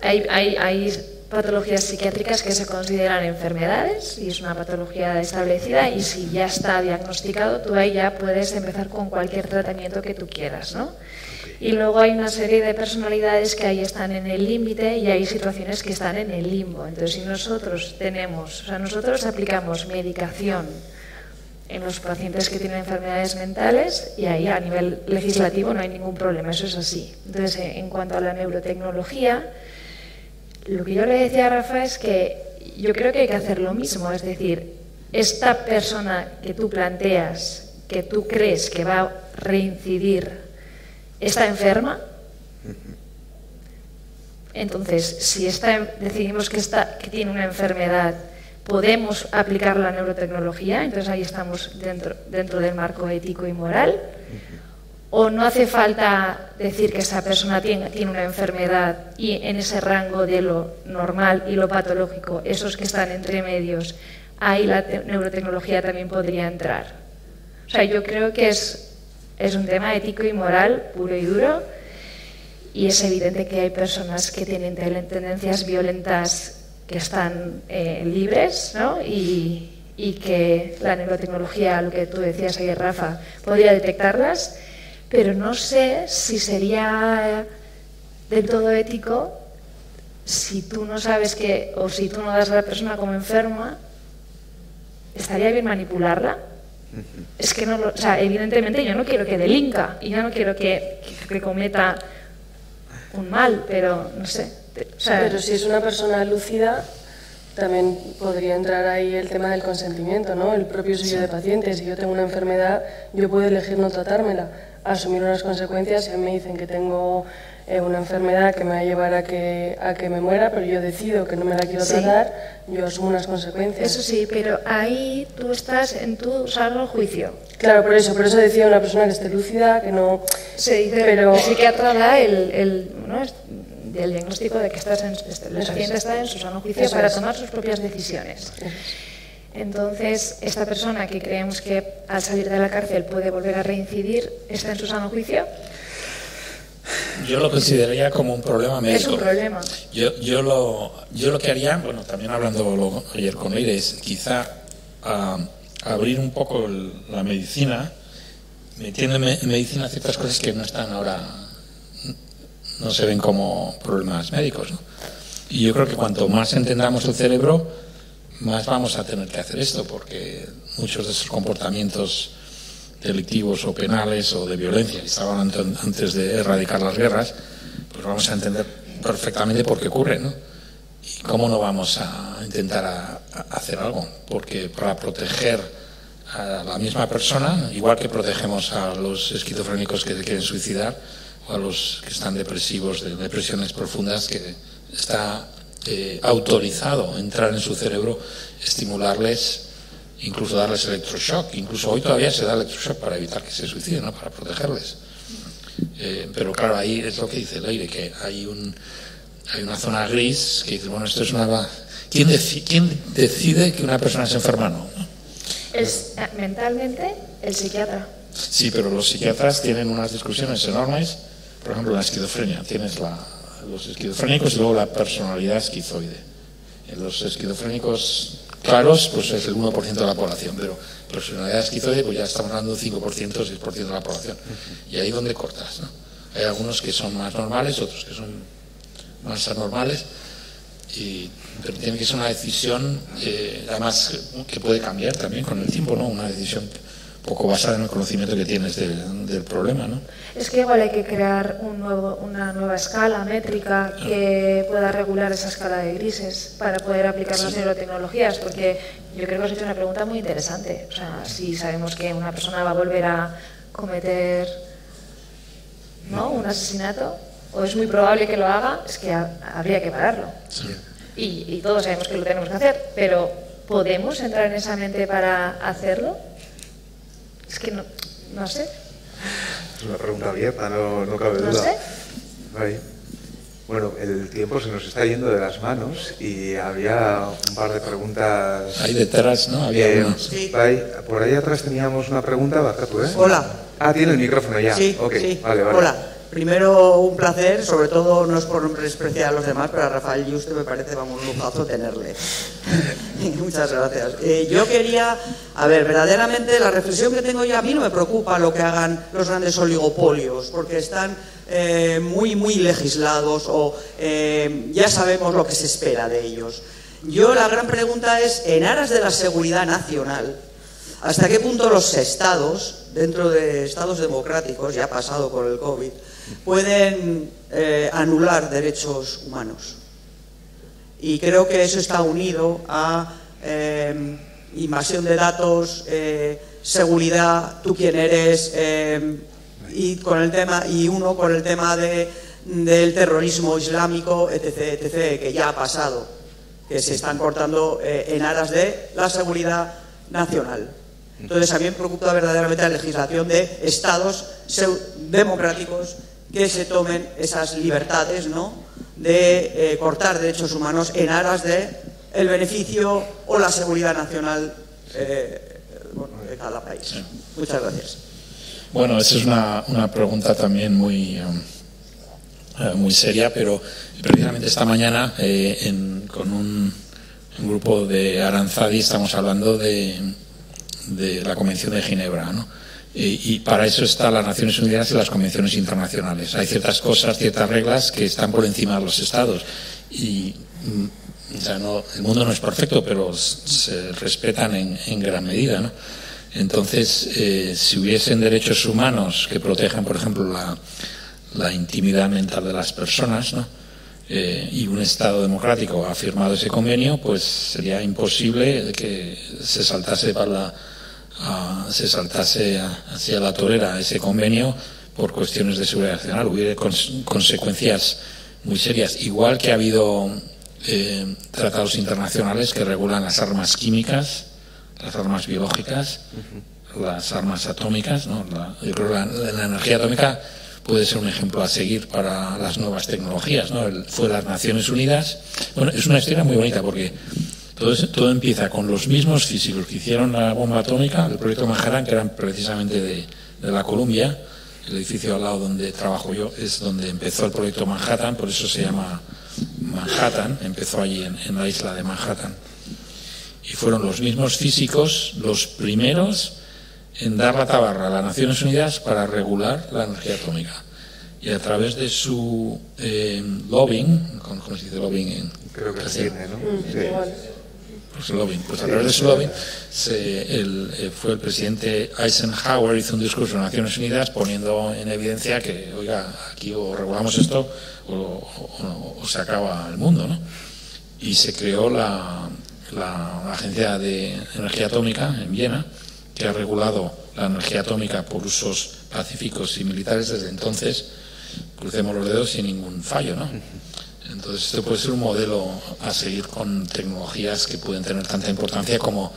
hay, hay, hay patologías psiquiátricas que se consideran enfermedades y es una patología establecida y si ya está diagnosticado, tú ahí ya puedes empezar con cualquier tratamiento que tú quieras, ¿no? Y luego hay una serie de personalidades que ahí están en el límite y hay situaciones que están en el limbo. Entonces, si nosotros tenemos, o sea, nosotros aplicamos medicación en los pacientes que tienen enfermedades mentales y ahí a nivel legislativo no hay ningún problema, eso es así. Entonces, en cuanto a la neurotecnología, lo que yo le decía a Rafa es que yo creo que hay que hacer lo mismo, es decir, esta persona que tú planteas, que tú crees que va a reincidir, está enferma. Entonces, si está, decidimos que, está, que tiene una enfermedad, podemos aplicar la neurotecnología, entonces ahí estamos dentro, dentro del marco ético y moral o no hace falta decir que esa persona tiene, tiene, una enfermedad y en ese rango de lo normal y lo patológico, esos que están entre medios, ahí la neurotecnología también podría entrar. O sea, yo creo que es, es un tema ético y moral puro y duro y es evidente que hay personas que tienen tendencias violentas que están eh, libres ¿no? y, y que la neurotecnología, lo que tú decías ayer, Rafa, podría detectarlas pero no sé si sería del todo ético si tú no sabes que, o si tú no das a la persona como enferma, ¿estaría bien manipularla? Es que no lo, o sea, evidentemente yo no quiero que delinca y yo no quiero que, que, que cometa un mal, pero no sé. O sea, pero si es una persona lúcida, también podría entrar ahí el tema del consentimiento, ¿no? El propio sello de paciente. Si yo tengo una enfermedad, yo puedo elegir no tratármela asumir unas consecuencias. Si a mí me dicen que tengo eh, una enfermedad que me va a llevar a que, a que me muera, pero yo decido que no me la quiero Sí. tratar, yo asumo unas consecuencias. Eso sí, pero ahí tú estás en tu sano juicio. Claro, por eso, por eso decía una persona que esté lúcida, que no... Se dice, Pero- el psiquiatra da el, el, ¿no? el diagnóstico de que estás en, este- el Eso paciente está en su sano juicio Eso para es. tomar sus propias decisiones. Entonces, esta persona que creemos que al salir de la cárcel puede volver a reincidir, ¿está en su sano juicio? Yo lo consideraría como un problema médico. Es un problema. Yo, yo, lo, yo lo que haría, bueno, también hablando lo- ayer con Leire, es quizá ah, abrir un poco el- la medicina, metiendo en me- en medicina ciertas cosas que no están ahora, no se ven como problemas médicos. ¿no? Y yo creo que cuanto más entendamos el cerebro, más vamos a tener que hacer esto, porque muchos de esos comportamientos delictivos o penales o de violencia que estaban ant- antes de erradicar las guerras, pues vamos a entender perfectamente por qué ocurre, ¿no? Cómo no vamos a intentar hacer algo, porque para proteger a la misma persona, igual que protegemos a los esquizofrénicos que se quieren suicidar o a los que están depresivos de depresiones profundas, que está eh, autorizado entrar en su cerebro, estimularles incluso darles electroshock. Incluso hoy todavía se da electroshock para evitar que se suiciden, ¿no? para protegerles. Eh, pero claro, ahí es lo que dice el aire, que hay, un, hay una zona gris que dice, bueno, esto es una... ¿Quién, deci- quién decide que una persona es enferma o no? Es eh, mentalmente el psiquiatra. Sí, pero los psiquiatras tienen unas discusiones enormes. Por ejemplo, la esquizofrenia. Tienes la, los esquizofrénicos y luego la personalidad esquizoide. En los esquizofrénicos claros, pues es el 1% de la población, pero personalidad esquizoide, pues ya estamos hablando de un 5%, 6% de la población. Y ahí donde cortas, ¿no? Hay algunos que son más normales, otros que son más anormales, y, pero tiene que ser una decisión, eh, además, que puede cambiar también con el tiempo, ¿no? Una decisión poco basada en el conocimiento que tienes del, del problema, ¿no? Es que igual hay que crear un nuevo, una nueva escala métrica que pueda regular esa escala de grises para poder aplicar las neurotecnologías, porque yo creo que has hecho una pregunta muy interesante. O sea, si sabemos que una persona va a volver a cometer ¿no? un asesinato, o es muy probable que lo haga, es que ha- habría que pararlo. Y, y todos sabemos que lo tenemos que hacer, pero ¿podemos entrar en esa mente para hacerlo? Es que no, no sé. Es una pregunta abierta, no, no cabe No duda. sé. Ahí. Bueno, el tiempo se nos está yendo de las manos y había un par de preguntas. Ahí detrás, ¿no? Había Eh, ahí- por ahí atrás teníamos una pregunta, baja tú, ¿eh? Hola. Ah, tiene el micrófono ya. Sí, Ok, sí. vale, vale. Hola. Primero, un placer, sobre todo no es por despreciar a los demás, pero a Rafael Yuste me parece, vamos, un lujazo tenerle. Muchas gracias. Eh, yo quería, a ver, verdaderamente la reflexión que tengo yo, a mí no me preocupa lo que hagan los grandes oligopolios, porque están eh, muy, muy legislados o eh, ya sabemos lo que se espera de ellos. Yo la gran pregunta es, en aras de la seguridad nacional, ¿Hasta qué punto los estados, dentro de estados democráticos, ya ha pasado con el COVID, pueden eh, anular derechos humanos? Y creo que eso está unido a eh, invasión de datos, eh, seguridad, tú quién eres, y con el tema y uno con el tema de, del terrorismo islámico, etc., etc., que ya ha pasado, que se están cortando en aras de la seguridad nacional. Entonces, a mí me preocupa verdaderamente la legislación de estados democráticos que se tomen esas libertades, ¿no? De eh, cortar derechos humanos en aras de el beneficio o la seguridad nacional eh, bueno, de cada país. Muchas gracias. Bueno, esa es una, una pregunta también muy, um, eh, muy seria, pero precisamente esta mañana eh, en- con un, un grupo de Aranzadi estamos hablando de, de la Convención de Ginebra, ¿no? Y, para eso están las Naciones Unidas y las convenciones internacionales. Hay ciertas cosas, ciertas reglas que están por encima de los estados. Y mm, el mundo no es perfecto, pero se respetan en, gran medida. Entonces, eh, si hubiesen derechos humanos que protejan, por ejemplo, la, la intimidad mental de las personas, ¿no? Eh, y un Estado democrático ha firmado ese convenio, pues sería imposible que se saltase para la, a- se saltase a- hacia la torera ese convenio por cuestiones de seguridad nacional, hubiera consecuencias muy serias. Igual que ha habido eh, tratados internacionales que regulan las armas químicas, las armas biológicas, las armas atómicas. ¿no? La, yo creo que la, energía atómica puede ser un ejemplo a seguir para las nuevas tecnologías. ¿no? fue las Naciones Unidas. Bueno, es una historia muy bonita porque todo, todo empieza con los mismos físicos que hicieron la bomba atómica, el proyecto Manhattan, que eran precisamente de, de la Columbia el edificio al lado donde trabajo yo es donde empezó el proyecto Manhattan, por eso se llama Manhattan, empezó allí en, la isla de Manhattan. Y fueron los mismos físicos los primeros en dar la tabarra a las Naciones Unidas para regular la energía atómica. Y a través de su eh, lobbying, ¿cómo se dice lobbying en Creo que ¿no? Sí. Pues, pues a través de su lobby eh, fue el presidente Eisenhower hizo un discurso en Naciones Unidas poniendo en evidencia que, oiga, aquí o regulamos esto o, se acaba el mundo, ¿no? Y se creó la, la Agencia de Energía Atómica en Viena, que ha regulado la energía atómica por usos pacíficos y militares desde entonces, crucemos los dedos sin ningún fallo, ¿no? Entonces, esto puede ser un modelo a seguir con tecnologías que pueden tener tanta importancia como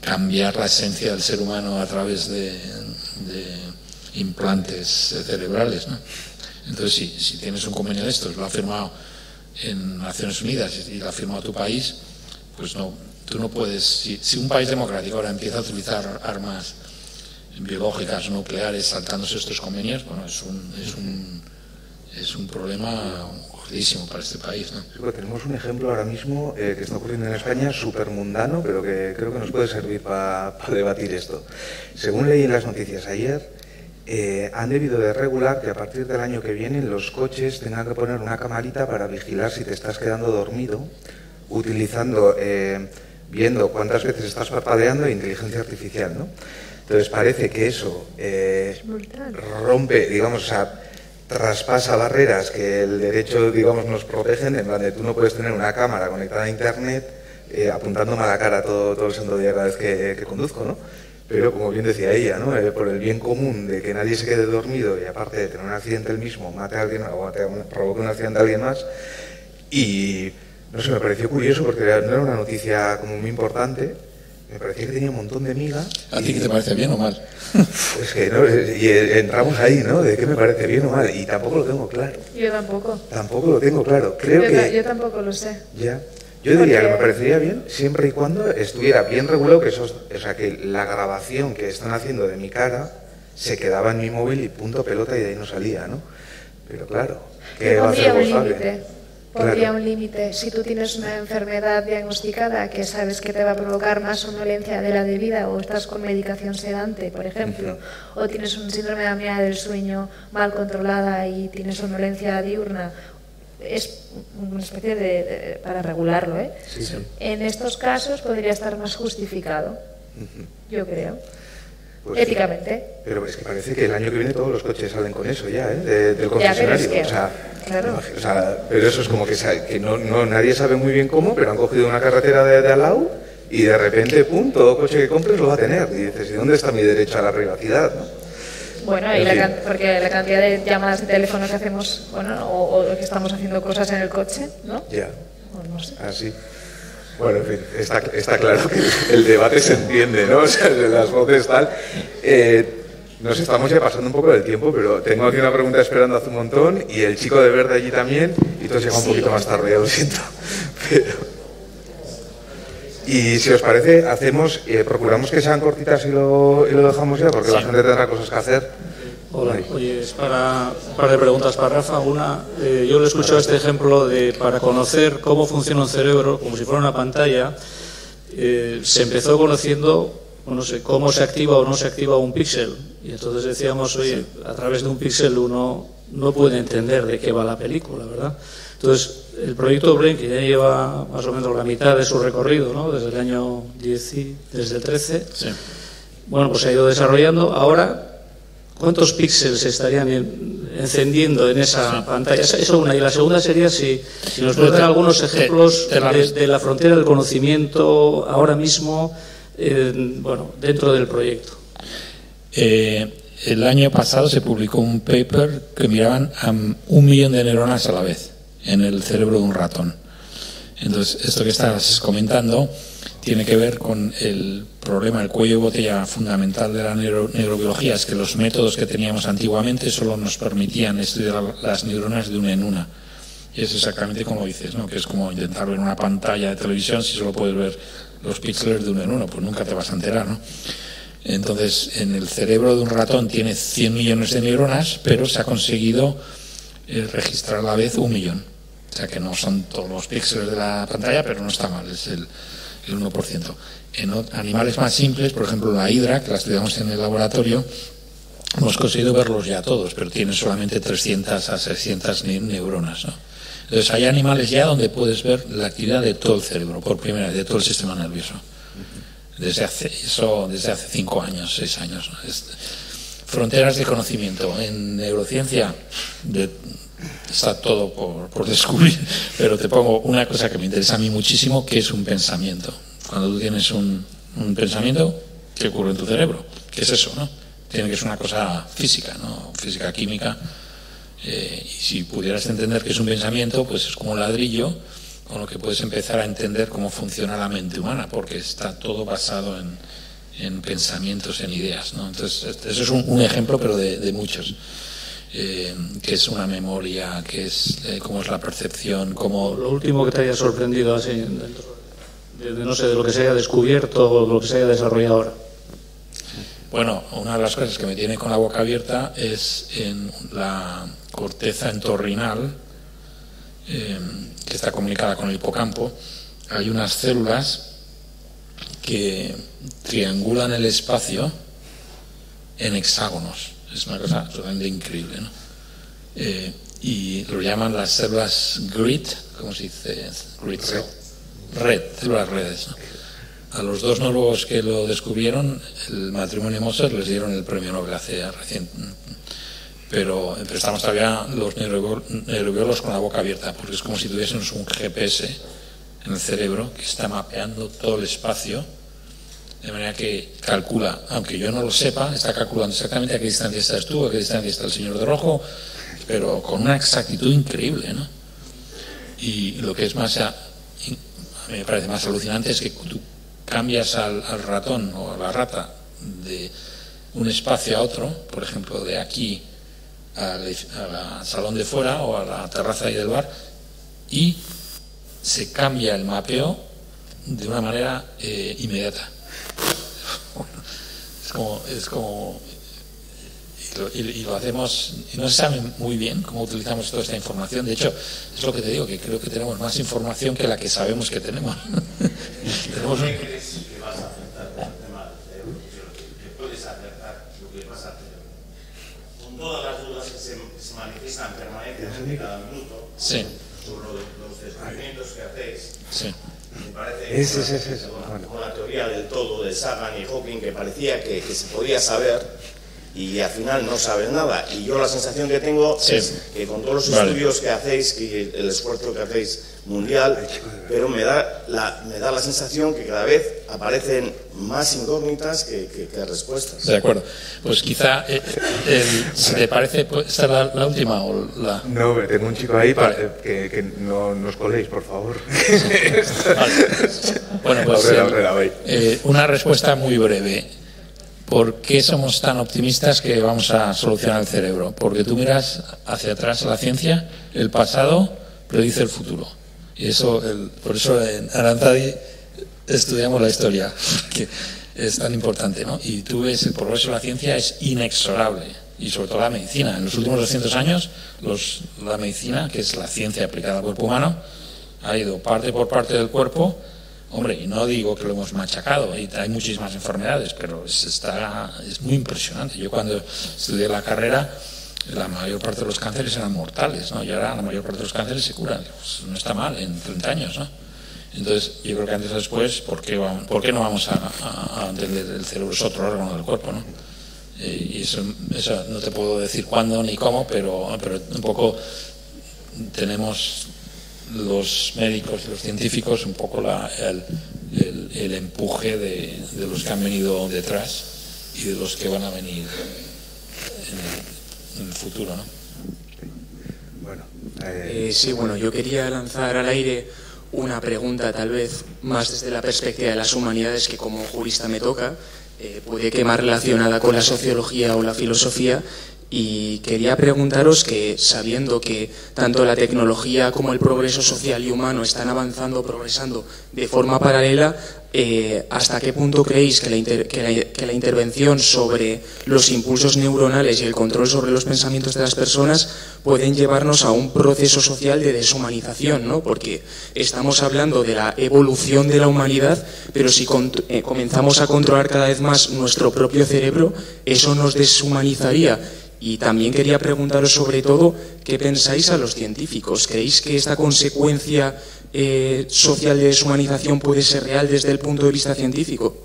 cambiar la esencia del ser humano a través de, implantes cerebrales. ¿no? Entonces, si, si tienes un convenio de estos, lo ha firmado en Naciones Unidas y lo ha firmado tu país, pues no, tú no puedes. Si, si un país democrático ahora empieza a utilizar armas biológicas nucleares saltándose estos convenios, bueno, es un, es un, es un problema para este país. ¿no? tenemos un ejemplo ahora mismo eh, que está ocurriendo en España súper mundano, pero que creo que nos puede servir para debatir esto. Según leí en las noticias ayer, eh, han debido de regular que a partir del año que viene los coches tengan que poner una camarita para vigilar si te estás quedando dormido, utilizando, eh, viendo cuántas veces estás parpadeando e inteligencia artificial, ¿no? Entonces parece que eso rompe, digamos, o sea, traspasa barreras que el derecho, digamos, nos protegen, en donde tú no puedes tener una cámara conectada a Internet eh, apuntándome a la cara todo, todo el santo día cada vez que, conduzco, ¿no? Pero como bien decía ella, ¿no? Eh, por el bien común de que nadie se quede dormido y aparte de tener un accidente el mismo, mate a alguien o provoque un accidente a alguien más. Y no sé, me pareció curioso porque no era una noticia como muy importante, me parecía que tenía un montón de miga. ¿A ti qué te parece bien o mal? Pues que no, y entramos ahí, ¿no? De qué me parece bien o mal, y tampoco lo tengo claro. Yo tampoco. Tampoco lo tengo claro. Creo yo, que... yo tampoco lo sé. Ya. Yo diría que me parecería bien siempre y cuando estuviera bien regulado, que eso, o sea, que la grabación que están haciendo de mi cara se quedaba en mi móvil y punto pelota y de ahí no salía, ¿no? Pero claro, ¿qué va a ser pondría un límite. Si tú tienes una enfermedad diagnosticada que sabes que te va a provocar más somnolencia de la debida o estás con medicación sedante, por ejemplo, o tienes un síndrome de apnea del sueño mal controlada y tienes somnolencia diurna, es una especie de, para regularlo. ¿eh? En estos casos podría estar más justificado, yo creo. Pues éticamente. Pero es que parece que el año que viene todos los coches salen con eso ya, ¿eh? del concesionario. o, sea, o, sea, pero eso es como que, que no, no, nadie sabe muy bien cómo, pero han cogido una carretera de, de al lado y de repente, pum, todo coche que compres lo va a tener. Y dices, ¿y dónde está mi derecho a la privacidad? Bueno, y la, porque la cantidad de llamadas de teléfono que hacemos, bueno, o, o que estamos haciendo cosas en el coche, ¿no? Ya. Pues no sé. Así. Bueno, en fin, está, está, claro que el debate se entiende, ¿no? O sea, las voces tal. Eh, nos estamos ya pasando un poco del tiempo, pero tengo aquí una pregunta esperando hace un montón y el chico de verde allí también, y todo llega un poquito más tarde, ya lo siento. Y si os parece, hacemos, eh, procuramos que sean cortitas y lo, y lo dejamos ya, porque la gente tendrá cosas que hacer. Hola, oye, es para un par de preguntas para Rafa. Una, eh, yo le he escuchado este ejemplo de para conocer cómo funciona un cerebro, como si fuera una pantalla, eh, se empezó conociendo no sé, cómo se activa o no se activa un píxel. Y entonces decíamos, oye, a través de un píxel uno no puede entender de qué va la película, ¿verdad? Entonces, el proyecto Brain, que ya lleva más o menos la mitad de su recorrido, ¿no? Desde el año 10, desde el 13, bueno, pues se ha ido desarrollando. Ahora ¿Cuántos píxeles estarían encendiendo en esa pantalla? Eso una. Y la segunda sería si, nos puede dar algunos ejemplos de, la frontera del conocimiento ahora mismo, bueno, dentro del proyecto. Eh, el año pasado se publicó un paper que miraban a un millón de neuronas a la vez en el cerebro de un ratón. Entonces, esto que estás comentando tiene que ver con el problema, el cuello de botella fundamental de la neurobiología, es que los métodos que teníamos antiguamente solo nos permitían estudiar las neuronas de una en una. Y es exactamente como dices, ¿no? que es como intentar ver una pantalla de televisión si solo puedes ver los píxeles de uno en uno, pues nunca te vas a enterar. ¿no? Entonces, en el cerebro de un ratón tiene 100 millones de neuronas, pero se ha conseguido eh, registrar a la vez un millón. O sea que no son todos los píxeles de la pantalla, pero no está mal, es el, el 1%. En animales más simples, por ejemplo la hidra, que la estudiamos en el laboratorio, hemos conseguido verlos ya todos, pero tienen solamente 300 a 600 neuronas. ¿no? Entonces hay animales ya donde puedes ver la actividad de todo el cerebro, por primera vez, de todo el sistema nervioso. Desde hace, eso desde hace cinco años, seis años. fronteras de conocimiento. En neurociencia está todo por, por, descubrir, pero te pongo una cosa que me interesa a mí muchísimo, que es un pensamiento. Cuando tú tienes un, un pensamiento, ¿qué ocurre en tu cerebro? ¿Qué es eso? ¿no? Tiene que ser una cosa física, ¿no? física química eh, y si pudieras entender que es un pensamiento, pues es como un ladrillo con lo que puedes empezar a entender cómo funciona la mente humana, porque está todo basado en, pensamientos, en ideas. ¿no? Entonces, eso es un, ejemplo, pero de, muchos. Eh, que es una memoria, que es eh, cómo es la percepción, cómo... Lo último que te haya sorprendido así, de, no sé, de lo que se haya descubierto o de lo que se haya desarrollado ahora. Bueno, una de las cosas que me tiene con la boca abierta es en la corteza entorrinal, eh, que está comunicada con el hipocampo, hay unas células que triangulan el espacio en hexágonos. Es una cosa totalmente increíble. ¿no? Eh, y lo llaman las células GRID, ¿cómo se dice? GRID red. red, células redes. A los dos noruegos que lo descubrieron, el matrimonio Moser les dieron el premio Nobel hace recién, pero, estamos todavía los neurobiólogos con la boca abierta, porque es como si tuviésemos un GPS en el cerebro que está mapeando todo el espacio, de manera que calcula, aunque yo no lo sepa, está calculando exactamente a qué distancia estás tú, a qué distancia está el señor de rojo, pero con una exactitud increíble, ¿no? Y lo que es más, a mí me parece más alucinante es que tú cambias al ratón o a la rata de un espacio a otro, por ejemplo, de aquí al, salón de fuera o a la terraza ahí del bar y se cambia el mapeo de una manera eh, inmediata. Es como, es como y lo, hacemos, y no se sabe muy bien cómo utilizamos toda esta información. De hecho, es lo que te digo, que creo que tenemos más información que la que sabemos que tenemos. tenemos todas las dudas que se, se manifiestan permanentemente cada minuto sí. sobre los descubrimientos que hacéis. Sí. Parece es, es, es, con, bueno. con, la teoría del todo de Sagan y Hawking que parecía que, que se podía saber y al final no sabes nada. Y yo la sensación que tengo sí. es que con todos los vale. estudios que hacéis, que el esfuerzo que hacéis mundial, pero me da la, me da la sensación que cada vez aparecen más incógnitas que, que, que respuestas. De acuerdo. Pues quizá, eh, el, ¿te parece pues, esta la, la, última o la...? No, tengo un chico ahí para que, que no nos coléis, por favor. vale. Bueno, pues el, eh, una respuesta muy breve. ¿Por qué somos tan optimistas que vamos a solucionar el cerebro? Porque tú miras hacia atrás a la ciencia, el pasado predice el futuro. Y eso, el, por eso en Aranzadi estudiamos la historia, que es tan importante, ¿no? Y tú ves, el progreso de la ciencia es inexorable, y sobre todo la medicina. En los últimos 200 años, los, la medicina, que es la ciencia aplicada al cuerpo humano, ha ido parte por parte del cuerpo Hombre, y no digo que lo hemos machacado, hay, hay muchísimas enfermedades, pero es, está, es muy impresionante. Yo cuando estudié la carrera, la mayor parte de los cánceres eran mortales, ¿no? Y ahora la mayor parte de los cánceres se curan. Pues no está mal en 30 años, ¿no? Entonces, yo creo que antes o después, ¿por qué, vamos, ¿por qué no vamos a, a, entender el cerebro es otro órgano del cuerpo, ¿no? Eh, y eso, eso, no te puedo decir cuándo ni cómo, pero, pero un poco tenemos los médicos y los científicos un poco la, el, el, el, empuje de, de, los que han venido detrás y de los que van a venir en, el futuro. ¿no? Bueno, eh, sí, bueno, yo quería lanzar al aire una pregunta tal vez más desde la perspectiva de las humanidades que como jurista me toca, eh, puede que más relacionada con la sociología o la filosofía, y quería preguntaros que, sabiendo que tanto la tecnología como el progreso social y humano están avanzando, progresando de forma paralela, eh, ¿hasta qué punto creéis que la, intervención sobre los impulsos neuronales y el control sobre los pensamientos de las personas pueden llevarnos a un proceso social de deshumanización? ¿no? Porque estamos hablando de la evolución de la humanidad, pero si eh, comenzamos a controlar cada vez más nuestro propio cerebro, eso nos deshumanizaría y también quería preguntaros sobre todo qué pensáis a los científicos. ¿Creéis que esta consecuencia eh, social de deshumanización puede ser real desde el punto de vista científico?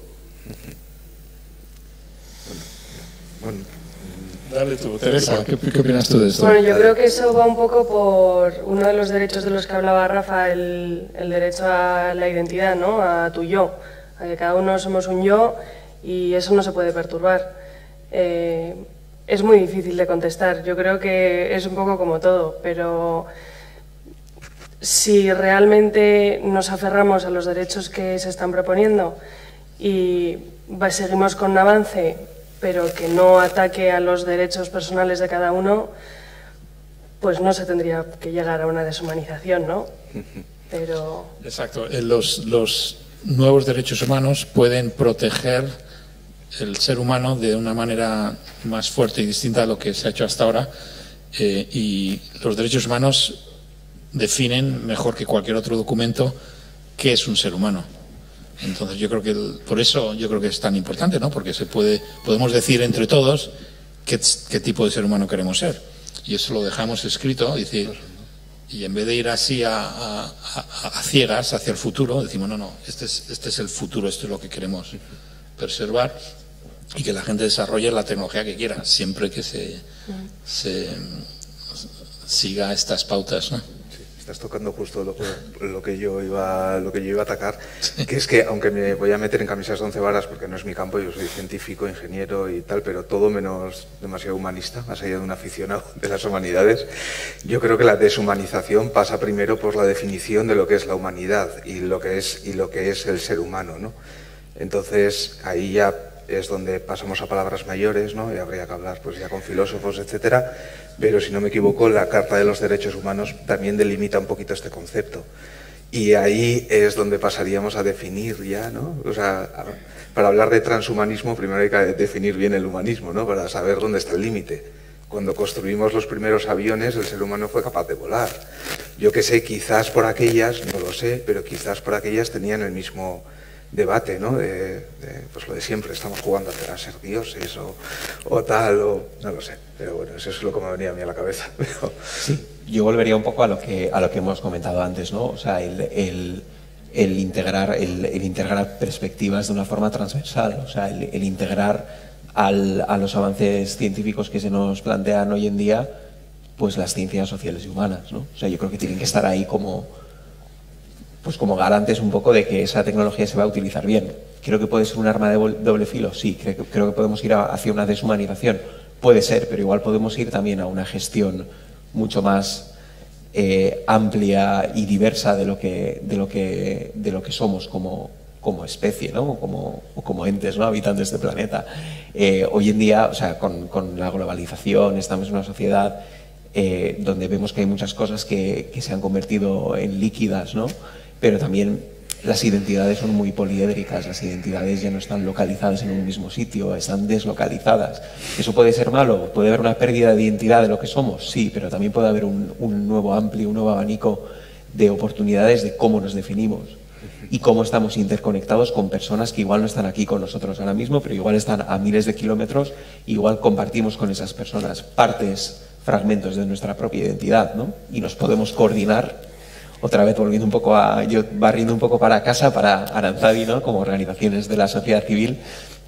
Dale tú, Teresa, ¿qué, opinas tú de esto? Bueno, yo creo que eso va un poco por uno de los derechos de los que hablaba Rafa, el, el derecho a la identidad, ¿no? A tu yo, a que cada uno somos un yo y eso no se puede perturbar. Eh, es muy difícil de contestar. Yo creo que es un poco como todo, pero si realmente nos aferramos a los derechos que se están proponiendo y seguimos con un avance, pero que no ataque a los derechos personales de cada uno, pues no se tendría que llegar a una deshumanización, ¿no? Pero... Exacto. Eh, los, los nuevos derechos humanos pueden proteger el ser humano de una manera más fuerte y distinta a lo que se ha hecho hasta ahora. Eh, y los derechos humanos definen mejor que cualquier otro documento qué es un ser humano. Entonces yo creo que por eso yo creo que es tan importante, ¿no? Porque se puede podemos decir entre todos qué, tipo de ser humano queremos ser y eso lo dejamos escrito, y en vez de ir así a, a, ciegas hacia el futuro, decimos no no este es este es el futuro, esto es lo que queremos preservar y que la gente desarrolle la tecnología que quiera, siempre que se, se siga estas pautas. ¿no? estás tocando justo lo, que yo iba lo que yo iba a atacar, que es que aunque me voy a meter en camisas de once varas porque no es mi campo, yo soy científico, ingeniero y tal, pero todo menos demasiado humanista, más allá de un aficionado de las humanidades, yo creo que la deshumanización pasa primero por la definición de lo que es la humanidad y lo que es y lo que es el ser humano, ¿no? Entonces ahí ya es donde pasamos a palabras mayores, ¿no? Y habría que hablar pues ya con filósofos, etcétera, pero si no me equivoco, la Carta de los Derechos Humanos también delimita un poquito este concepto. Y ahí es donde pasaríamos a definir ya, ¿no? O sea, para hablar de transhumanismo primero hay que definir bien el humanismo, ¿no? Para saber dónde está el límite. Cuando construimos los primeros aviones, el ser humano fue capaz de volar. Yo que sé, quizás por aquellas, no lo sé, pero quizás por aquellas tenían el mismo debate, ¿no? De, pues lo de siempre, estamos jugando a ser dioses o, tal, o no lo sé. Pero bueno, eso es lo que me venía a mí a la cabeza. Sí, yo volvería un poco a lo que, a lo que hemos comentado antes, ¿no? O sea, el, el, integrar, el, integrar perspectivas de una forma transversal, o sea, el, integrar al, a los avances científicos que se nos plantean hoy en día, pues las ciencias sociales y humanas, ¿no? O sea, yo creo que tienen que estar ahí como pues como garantes un poco de que esa tecnología se va a utilizar bien. Creo que puede ser un arma de doble filo, sí, creo, que podemos ir hacia una deshumanización, puede ser, pero igual podemos ir también a una gestión mucho más eh, amplia y diversa de lo que, de lo que, de lo que somos como, como especie, ¿no? como, como entes ¿no? habitantes de planeta. Eh, hoy en día, o sea, con, con, la globalización, estamos en una sociedad eh, donde vemos que hay muchas cosas que, que se han convertido en líquidas, ¿no? Pero también las identidades son muy poliédricas, las identidades ya no están localizadas en un mismo sitio, están deslocalizadas. ¿Eso puede ser malo? ¿Puede haber una pérdida de identidad de lo que somos? Sí, pero también puede haber un, nuevo amplio, un nuevo abanico de oportunidades de cómo nos definimos y cómo estamos interconectados con personas que igual no están aquí con nosotros ahora mismo, pero igual están a miles de kilómetros, igual compartimos con esas personas partes, fragmentos de nuestra propia identidad, ¿no? Y nos podemos coordinar otra vez volviendo un poco a, yo barriendo un poco para casa, para Aranzadi, ¿no? como organizaciones de la sociedad civil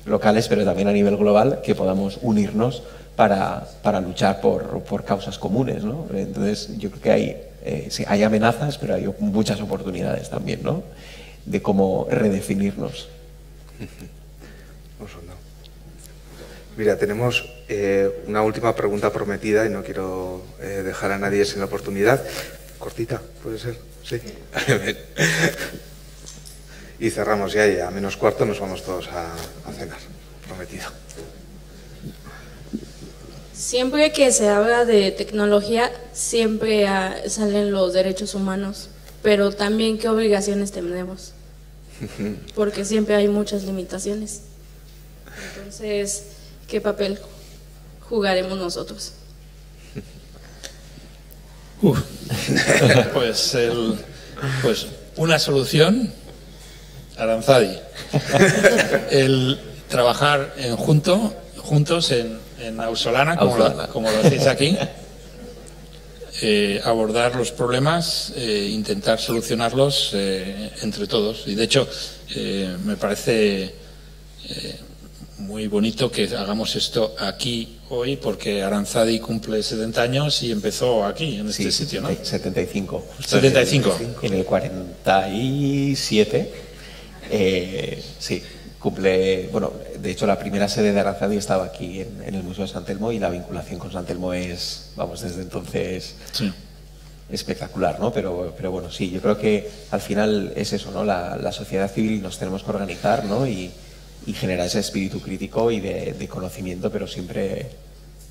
locales, pero también a nivel global, que podamos unirnos para, para luchar por, por, causas comunes. ¿no? Entonces, yo creo que hay, eh, hay amenazas, pero hay muchas oportunidades también, ¿no? De cómo redefinirnos. Mira, tenemos eh, una última pregunta prometida y no quiero eh, dejar a nadie sin la oportunidad. Cortita, puede ser. Sí. y cerramos ya, ya a menos cuarto nos vamos todos a, a cenar. Prometido. Siempre que se habla de tecnología, siempre ah, salen los derechos humanos, pero también qué obligaciones tenemos, porque siempre hay muchas limitaciones. Entonces, ¿qué papel jugaremos nosotros? Uf. pues, el, pues una solución, Aranzadi. El trabajar en junto, juntos en, en Ausolana, como, Ausolana. Lo, como lo hacéis aquí. Eh, abordar los problemas, eh, intentar solucionarlos eh, entre todos. Y de hecho, eh, me parece eh, muy bonito que hagamos esto aquí hoy, porque Aranzadi cumple 70 años y empezó aquí, en este sitio, ¿no? 75. 75. En el 47, eh, sí, cumple, bueno, de hecho la primera sede de Aranzadi estaba aquí en, en el Museo de San Telmo y la vinculación con San Telmo es, vamos, desde entonces Sí. espectacular, ¿no? Pero, pero bueno, sí, yo creo que al final es eso, ¿no? La, la sociedad civil nos tenemos que organizar, ¿no? Y, y generar ese espíritu crítico y de, conocimiento, pero siempre,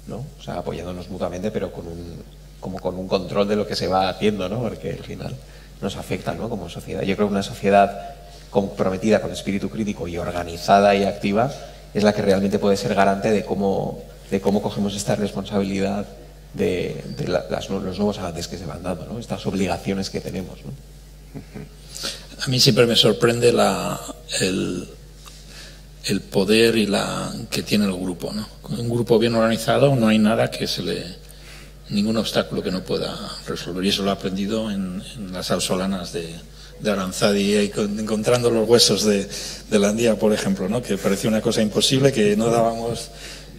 ¿no? O sea, apoyándonos mutuamente, pero con un, como con un control de lo que se va haciendo, ¿no? Porque al final nos afecta, ¿no? Como sociedad. Yo creo que una sociedad comprometida con espíritu crítico y organizada y activa es la que realmente puede ser garante de cómo, de cómo cogemos esta responsabilidad de, los nuevos avances que se van dando, ¿no? estas obligaciones que tenemos. A mí siempre me sorprende la, el, el poder y la que tiene el grupo. ¿no? Con un grupo bien organizado no hay nada que se le. ningún obstáculo que no pueda resolver. Y eso lo he aprendido en, las ausolanas de, de Aranzadi, eh, con- encontrando los huesos de, de la Andía, por ejemplo, ¿no? que parecía una cosa imposible, que no dábamos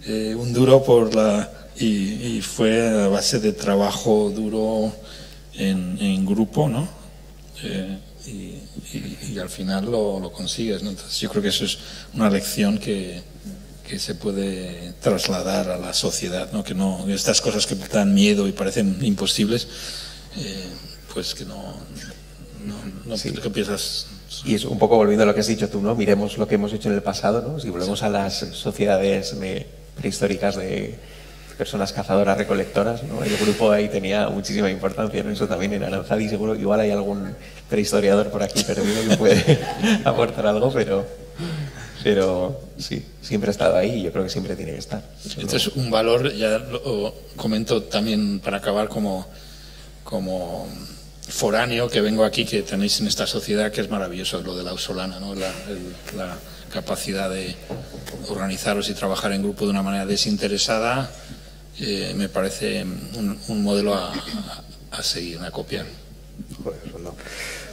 eh, un duro por la. Y, fue a base de trabajo duro en, en grupo, ¿no? Eh, y, y- y al final lo, lo consigues. ¿no? Entonces yo creo que eso es una lección que, que se puede trasladar a la sociedad, ¿no? que no estas cosas que dan miedo y parecen imposibles, eh, pues que no, no, no que piensas Y es un poco volviendo a lo que has dicho tú, ¿no? Miremos lo que hemos hecho en el pasado, ¿no? Si volvemos a las sociedades de- prehistóricas de personas cazadoras recolectoras, ¿no? El grupo ahí tenía muchísima importancia, ¿no? Eso también en Aranzadi, seguro igual hay algún prehistoriador por aquí perdido que puede aportar algo, pero pero sí, siempre ha estado ahí y yo creo que siempre tiene que estar. Esto es un valor, ya lo comento también para acabar como, como foráneo que vengo aquí, que tenéis en esta sociedad, que es maravilloso, lo de la Ausolana, ¿no? la, el- la capacidad de organizaros y trabajar en grupo de una manera desinteresada, eh, me parece un, modelo a, seguir, a copiar.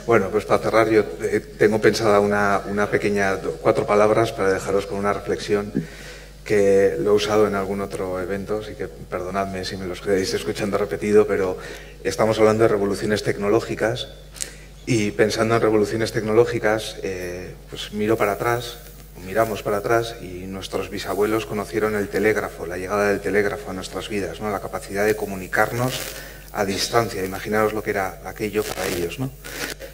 Bueno, pues para cerrar yo eh, tengo pensada una, una pequeña, cuatro palabras para dejaros con una reflexión que lo he usado en algún otro evento, así que perdonadme si me los quedáis escuchando repetido, pero estamos hablando de revoluciones tecnológicas y pensando en revoluciones tecnológicas, eh, pues miro para atrás, miramos para atrás y nuestros bisabuelos conocieron el telégrafo, la llegada del telégrafo a nuestras vidas, ¿no? la capacidad de comunicarnos a distancia. Imaginaos lo que era aquello para ellos. ¿no?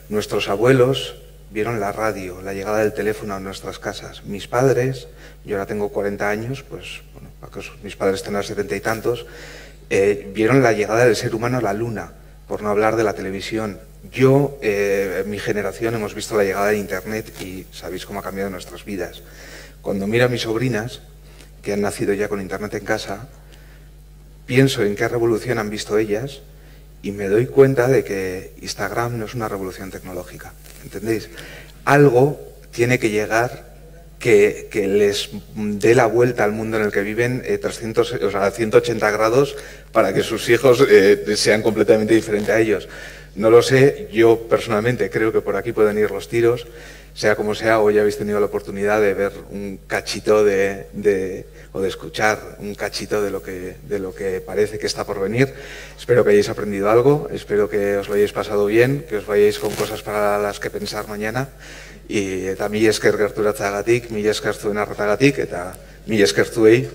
Nuestros abuelos vieron la radio, la llegada del teléfono a nuestras casas. Mis padres, yo ahora tengo 40 años, pues bueno, mis padres tengan setenta y tantos, eh, vieron la llegada del ser humano a la luna, por no hablar de la televisión. Yo, eh, mi generación, hemos visto la llegada de Internet y sabéis cómo ha cambiado nuestras vidas. Cuando miro a mis sobrinas, que han nacido ya con Internet en casa, pienso en qué revolución han visto ellas y me doy cuenta de que Instagram no es una revolución tecnológica. ¿Entendéis? Algo tiene que llegar que, les dé la vuelta al mundo en el que viven eh, 300, o sea, 180 grados para que sus hijos eh, sean completamente diferentes a ellos. No lo sé, yo personalmente creo que por aquí pueden ir los tiros. Sea como sea, hoy habéis tenido la oportunidad de ver un cachito de, de o de escuchar un cachito de lo, que, de lo que parece que está por venir. Espero que hayáis aprendido algo, espero que os lo hayáis pasado bien, que os vayáis con cosas para las que pensar mañana. Y eta esker gerturatzagatik, mi esker zuen eta mi esker zuei.